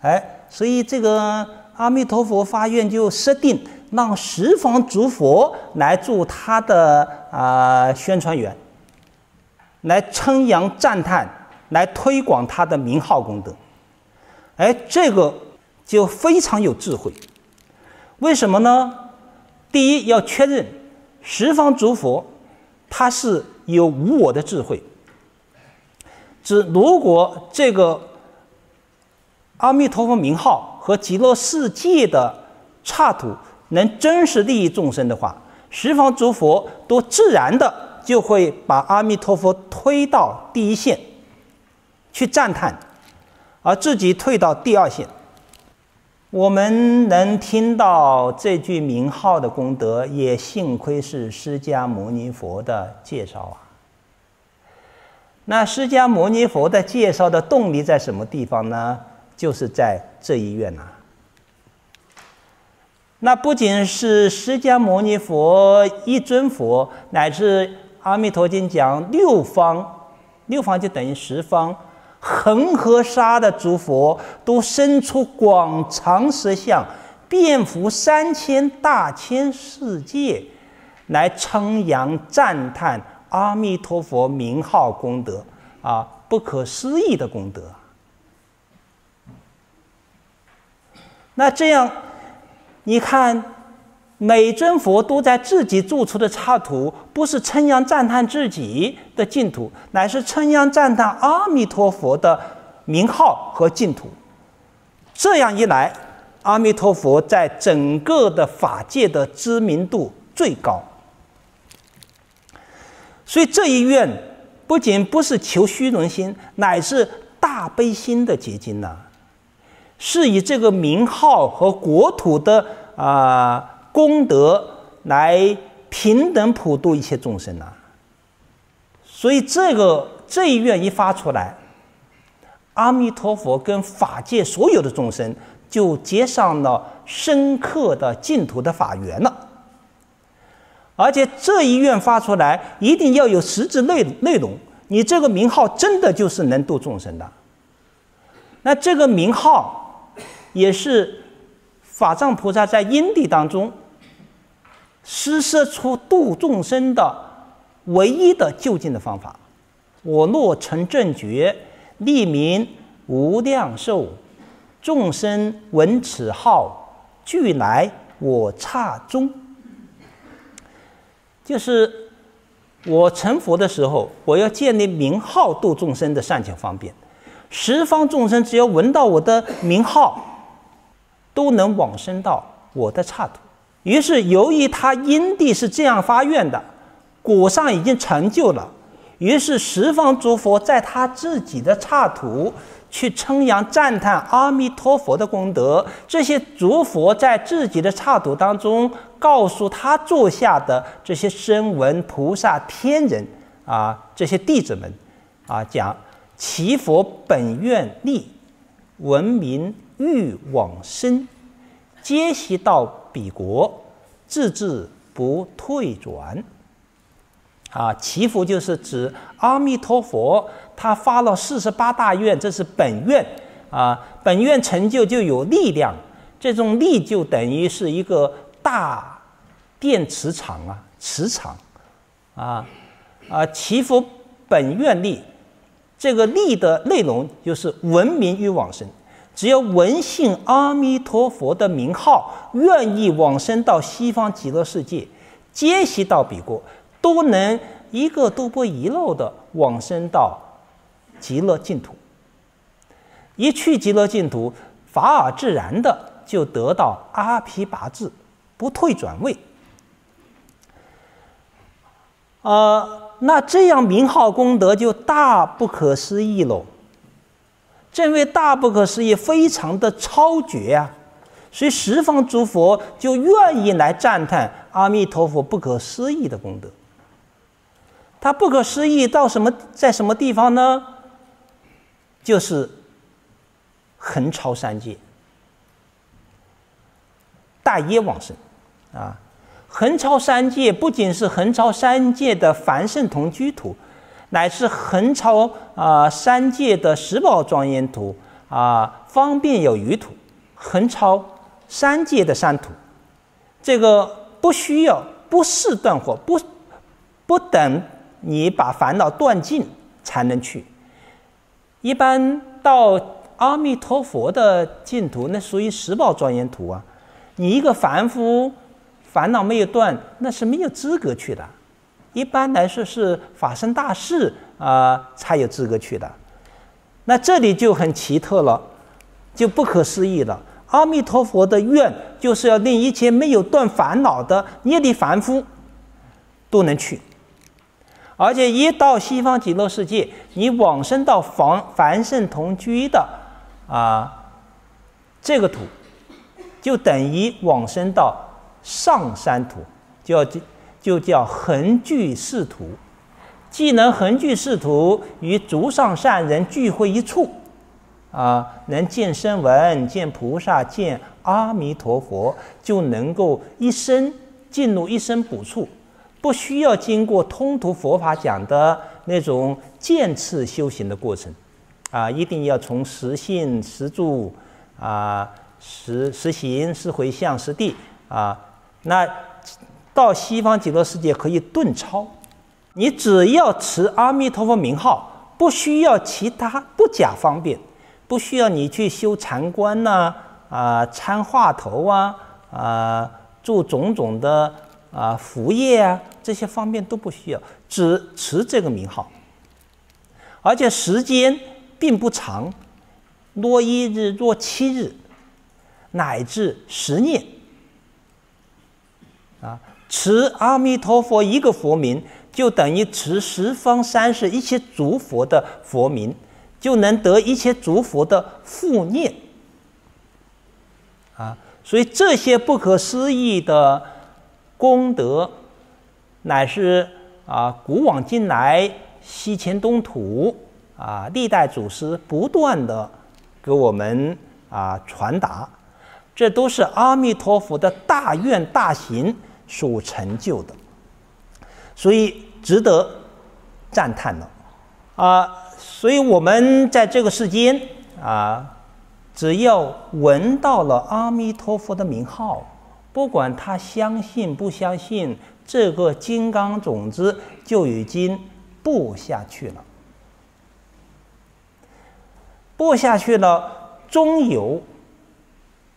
哎，所以这个阿弥陀佛发愿就设定让十方诸佛来做他的啊宣传员。来称扬赞叹来推广他的名号功德。哎，这个就非常有智慧。为什么呢？第一，要确认十方诸佛他是有无我的智慧。指如果这个阿弥陀佛名号和极乐世界的刹土能真实利益众生的话，十方诸佛都自然的就会把阿弥陀佛推到第一线去赞叹，而自己退到第二线。我们能听到这句名号的功德，也幸亏是释迦牟尼佛的介绍啊。那释迦牟尼佛的介绍的动力在什么地方呢？就是在这一愿呐。那不仅是释迦牟尼佛一尊佛，乃至《阿弥陀经》讲六方，六方就等于十方，恒河沙的诸佛都生出广长舌相，遍覆三千大千世界，来称扬赞叹。阿弥陀佛名号功德啊，不可思议的功德。那这样，你看，每尊佛都在自己做出的插图，不是称扬赞叹自己的净土，乃是称扬赞叹阿弥陀佛的名号和净土。这样一来，阿弥陀佛在整个的法界的知名度最高。所以这一愿不仅不是求虚荣心，乃是大悲心的结晶呐，是以这个名号和国土的啊功德来平等普度一切众生呐。所以这个这一愿一发出来，阿弥陀佛跟法界所有的众生就结上了深刻的净土的法缘了。而且这一愿发出来，一定要有实质内内容。你这个名号真的就是能度众生的。那这个名号，也是法藏菩萨在因地当中施设出度众生的唯一的就近的方法。我若成正觉，立名无量寿，众生闻此号，俱来我刹中。就是我成佛的时候，我要建立名号度众生的善巧方便，十方众生只要闻到我的名号，都能往生到我的刹土。于是，由于他因地是这样发愿的，果上已经成就了，于是十方诸佛在他自己的刹土。去称扬赞叹阿弥陀佛的功德，这些诸佛在自己的刹土当中告诉他座下的这些声闻菩萨天人啊，这些弟子们啊，讲其佛本愿力，闻名欲往生，皆悉到彼国，自至不退转。啊，祈福就是指阿弥陀佛，他发了四十八大愿，这是本愿啊。本愿成就就有力量，这种力就等于是一个大电磁场啊，磁场啊啊。祈福本愿力，这个力的内容就是闻名于往生，只要闻信阿弥陀佛的名号，愿意往生到西方极乐世界，皆悉到彼国。都能一个都不遗漏的往生到极乐净土，一去极乐净土，法尔自然的就得到阿毗跋致，不退转位。呃，那这样名号功德就大不可思议喽。正位大不可思议，非常的超绝呀，所以十方诸佛就愿意来赞叹阿弥陀佛不可思议的功德。它不可思议到什么，在什么地方呢？就是横超三界，大业往生啊！横超三界，不仅是横超三界的凡圣同居土，乃是横超啊三界的十宝庄严土啊，方便有余土，横超三界的山土。这个不需要，不是断惑，不不等。你把烦恼断尽才能去，一般到阿弥陀佛的净土，那属于十宝庄严土啊。你一个凡夫，烦恼没有断，那是没有资格去的。一般来说是发生大事啊，才有资格去的。那这里就很奇特了，就不可思议了。阿弥陀佛的愿就是要令一切没有断烦恼的业力凡夫都能去，而且一到西方极乐世界，你往生到凡凡圣同居的啊这个土，就等于往生到上山土，叫就叫恒具世土。既能恒具世土，与足上善人聚会一处，啊，能见声闻、见菩萨、见阿弥陀佛，就能够一生进入一生补处，不需要经过通途佛法讲的那种渐次修行的过程，啊，一定要从实信、实住、啊实实行、实回向、实地啊，那到西方极乐世界可以顿超。你只要持阿弥陀佛名号，不需要其他不假方便，不需要你去修禅观呐，啊参话头啊，啊做种种的啊福业啊，这些方面都不需要，只持这个名号，而且时间并不长，若一日若七日，乃至十年，啊持阿弥陀佛一个佛名。就等于持十方三世一切诸佛的佛名，就能得一切诸佛的护念啊！所以这些不可思议的功德，乃是啊古往今来西迁东土啊历代祖师不断的给我们啊传达，这都是阿弥陀佛的大愿大行所成就的。所以值得赞叹了，啊！所以我们在这个世间啊，只要闻到了阿弥陀佛的名号，不管他相信不相信，这个金刚种子就已经播下去了。播下去了，终有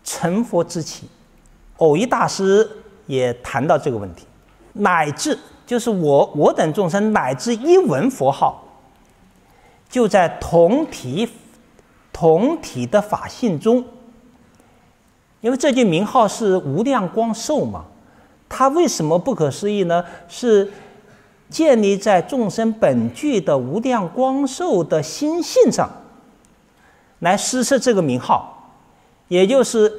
成佛之期。偶一大师也谈到这个问题，乃至。就是我我等众生乃至一闻佛号，就在同体同体的法性中，因为这句名号是无量光寿嘛，它为什么不可思议呢？是建立在众生本具的无量光寿的心性上，来施设这个名号，也就是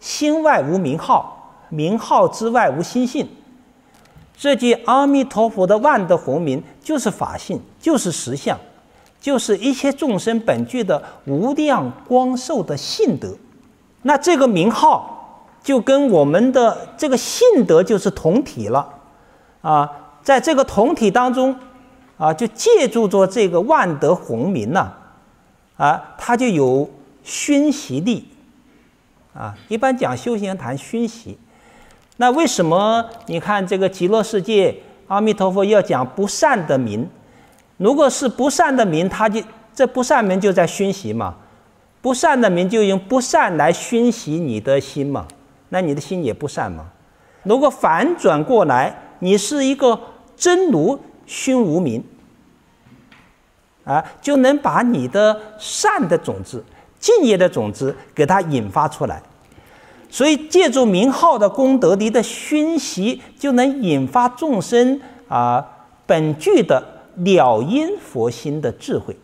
心外无名号，名号之外无心性。这句阿弥陀佛的万德洪名，就是法性，就是实相，就是一切众生本具的无量光寿的性德。那这个名号就跟我们的这个性德就是同体了啊，在这个同体当中啊，就借助着这个万德洪名呐啊，它就有熏习力啊。一般讲修行谈熏习。那为什么你看这个极乐世界，阿弥陀佛要讲不善的名？如果是不善的名，他就这不善名就在熏习嘛，不善的名就用不善来熏习你的心嘛，那你的心也不善嘛。如果反转过来，你是一个真如熏无名，啊，就能把你的善的种子、敬业的种子给它引发出来。所以，借助名号的功德力的熏习，就能引发众生啊本具的了因佛心的智慧，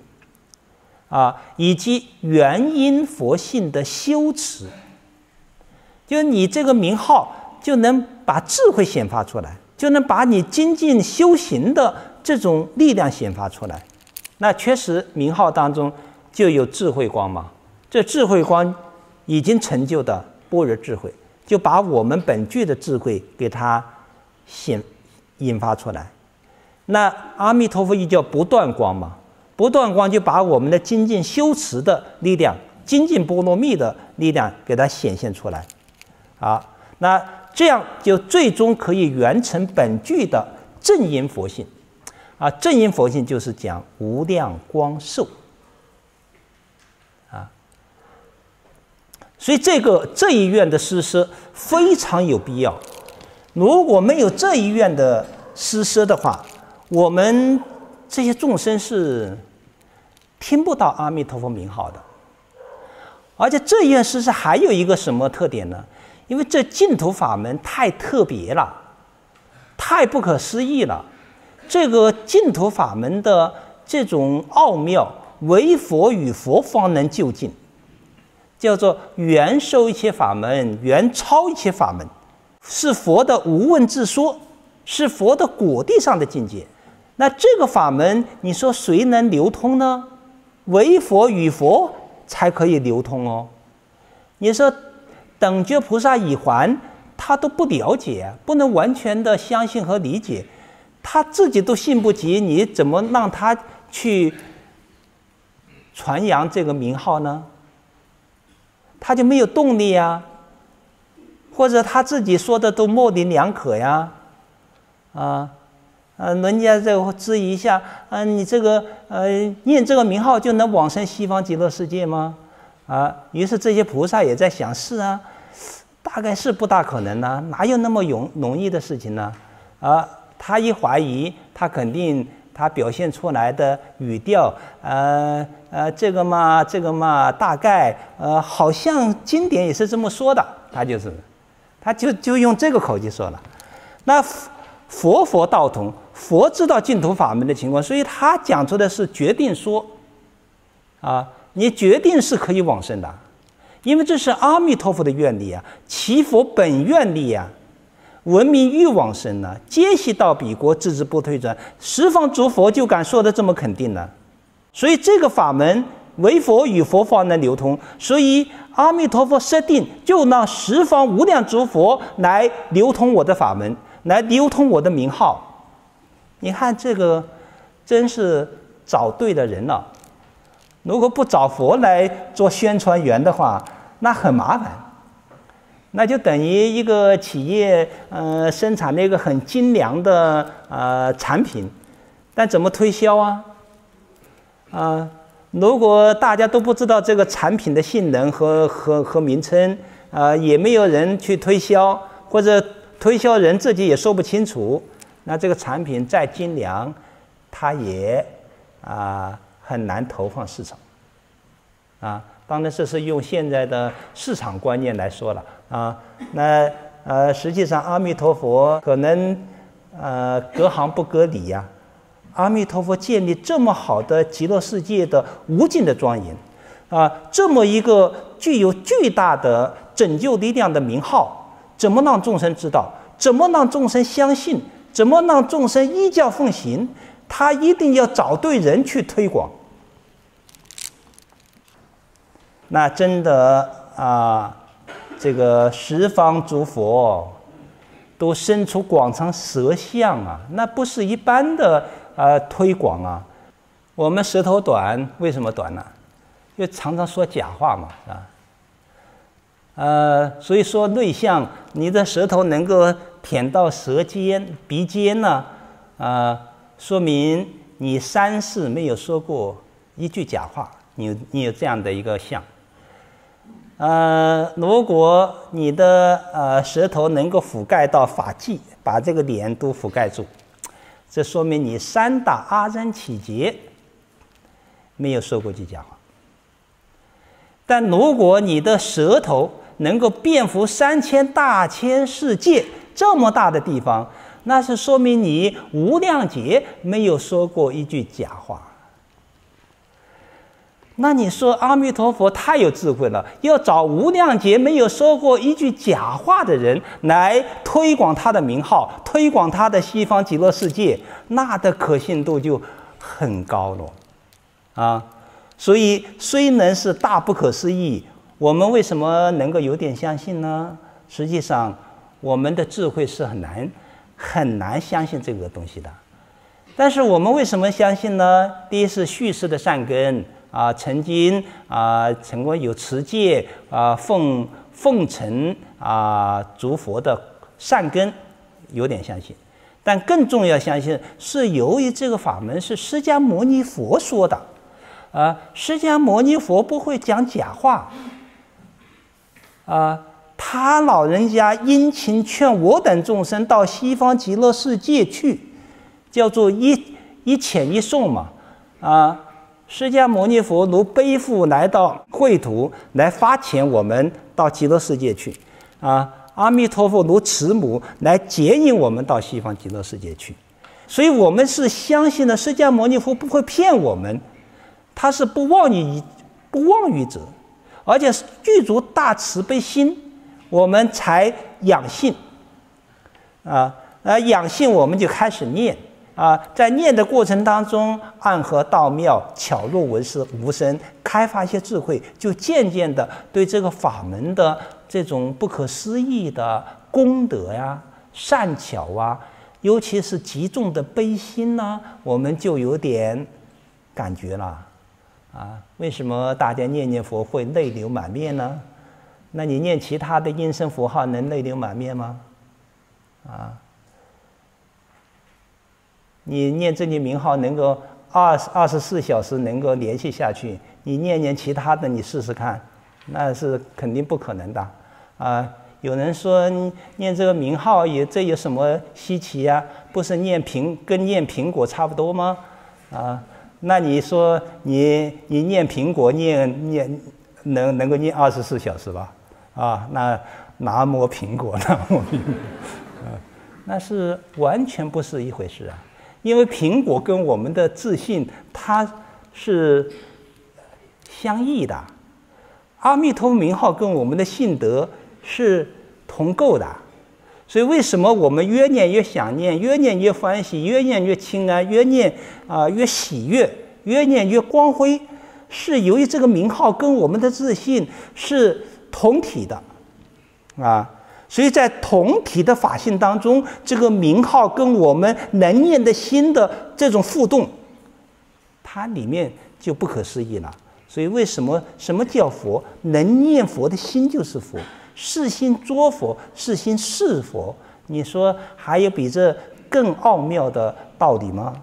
啊，以及原因佛性的修持。就你这个名号，就能把智慧显发出来，就能把你精进修行的这种力量显发出来。那确实，名号当中就有智慧光芒，这智慧光已经成就的。般若智慧就把我们本具的智慧给它显引发出来。那阿弥陀佛一叫不断光嘛，不断光就把我们的精进修持的力量、精进波罗蜜的力量给它显现出来。啊，那这样就最终可以圆成本具的正因佛性。啊，正因佛性就是讲无量光寿。所以这个这一院的施舍非常有必要。如果没有这一院的施舍的话，我们这些众生是听不到阿弥陀佛名号的。而且这一院施舍还有一个什么特点呢？因为这净土法门太特别了，太不可思议了。这个净土法门的这种奥妙，唯佛与佛方能就近，叫做原受一切法门，原超一切法门，是佛的无问自说，是佛的果地上的境界。那这个法门，你说谁能流通呢？唯佛与佛才可以流通哦。你说。等觉菩萨已还，他都不了解，不能完全的相信和理解，他自己都信不及，你怎么让他去传扬这个名号呢？他就没有动力呀，或者他自己说的都模棱两可呀，啊，呃，人家在质疑一下，啊，你这个呃念这个名号就能往生西方极乐世界吗？啊，于是这些菩萨也在想：是啊，大概是不大可能呢，哪有那么容容易的事情呢？啊，他一怀疑，他肯定他表现出来的语调，呃呃，这个嘛，这个嘛，大概呃，好像经典也是这么说的，他就是，他就就用这个口气说了。那佛佛道同，佛知道净土法门的情况，所以他讲出的是决定说，啊。你决定是可以往生的，因为这是阿弥陀佛的愿力啊，其佛本愿力啊，文明欲往生呢，皆悉到彼国，自之不退转。十方诸佛就敢说的这么肯定呢，所以这个法门为佛与佛方能流通，所以阿弥陀佛设定就让十方无量诸佛来流通我的法门，来流通我的名号。你看这个，真是找对了人了。如果不找佛来做宣传员的话，那很麻烦。那就等于一个企业，呃，生产了一个很精良的呃产品，但怎么推销啊？啊，如果大家都不知道这个产品的性能和和和名称，啊，也没有人去推销，或者推销人自己也说不清楚，那这个产品再精良，它也啊。很难投放市场，啊，当然这是用现在的市场观念来说了啊。那呃，实际上阿弥陀佛可能呃隔行不隔里呀。阿弥陀佛建立这么好的极乐世界的无尽的庄严啊，这么一个具有巨大的拯救力量的名号，怎么让众生知道？怎么让众生相信？怎么让众生依教奉行？他一定要找对人去推广。那真的啊，这个十方诸佛都伸出广长舌相啊，那不是一般的啊推广啊。我们舌头短，为什么短呢？因为常常说假话嘛，是吧？呃，所以说内向，你的舌头能够舔到舌尖、鼻尖呢，啊，说明你三世没有说过一句假话，你你有这样的一个相。呃，如果你的呃舌头能够覆盖到法际，把这个脸都覆盖住，这说明你三大阿僧祇劫没有说过句假话。但如果你的舌头能够遍覆三千大千世界这么大的地方，那是说明你无量劫没有说过一句假话。那你说阿弥陀佛太有智慧了，要找无量劫没有说过一句假话的人来推广他的名号，推广他的西方极乐世界，那的可信度就很高了，啊！所以虽能是大不可思议，我们为什么能够有点相信呢？实际上，我们的智慧是很难很难相信这个东西的。但是我们为什么相信呢？第一是叙事的善根。啊，曾经啊，成为有持戒啊，奉奉承啊，诸佛的善根，有点相信，但更重要相信是由于这个法门是释迦牟尼佛说的，啊，释迦牟尼佛不会讲假话，啊，他老人家殷勤劝我等众生到西方极乐世界去，叫做一一遣一送嘛，啊，释迦牟尼佛如背负来到秽土来发遣我们到极乐世界去，啊，阿弥陀佛如慈母来接引我们到西方极乐世界去，所以我们是相信的释迦牟尼佛不会骗我们，他是不妄语不妄语者。而且具足大慈悲心，我们才养性，啊，呃，养性我们就开始念，啊，在念的过程当中，暗合道妙，巧入文思无声，开发一些智慧，就渐渐的对这个法门的这种不可思议的功德呀、善巧啊，尤其是极重的悲心呢，我们就有点感觉了。啊，为什么大家念念佛会泪流满面呢？那你念其他的音声符号能泪流满面吗？啊，你念这些名号能够二二十四小时能够联系下去，你念念其他的，你试试看，那是肯定不可能的。啊，有人说念这个名号也这有什么稀奇呀？不是念苹跟念苹果差不多吗？啊。那你说你你念苹果念念能能够念二十四小时吧？啊，那拿摸苹果 呢？啊，那是完全不是一回事啊！因为苹果跟我们的自信它是相异的，阿弥陀名号跟我们的信德是同构的。所以，为什么我们越念越想念，越念越欢喜，越念越清安，越念啊越喜悦，越念越光辉？是由于这个名号跟我们的自信是同体的，啊，所以在同体的法性当中，这个名号跟我们能念的心的这种互动，它里面就不可思议了。所以，为什么什么叫佛？能念佛的心就是佛。是心作佛，是心是佛。你说还有比这更奥妙的道理吗？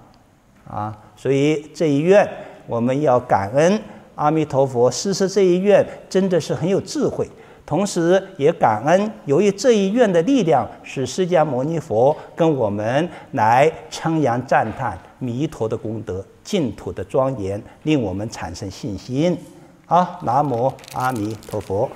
啊，所以这一愿我们要感恩阿弥陀佛，施施这一愿真的是很有智慧。同时也感恩，由于这一愿的力量，使释迦牟尼佛跟我们来称扬赞叹弥陀的功德、净土的庄严，令我们产生信心。好，南无阿弥陀佛。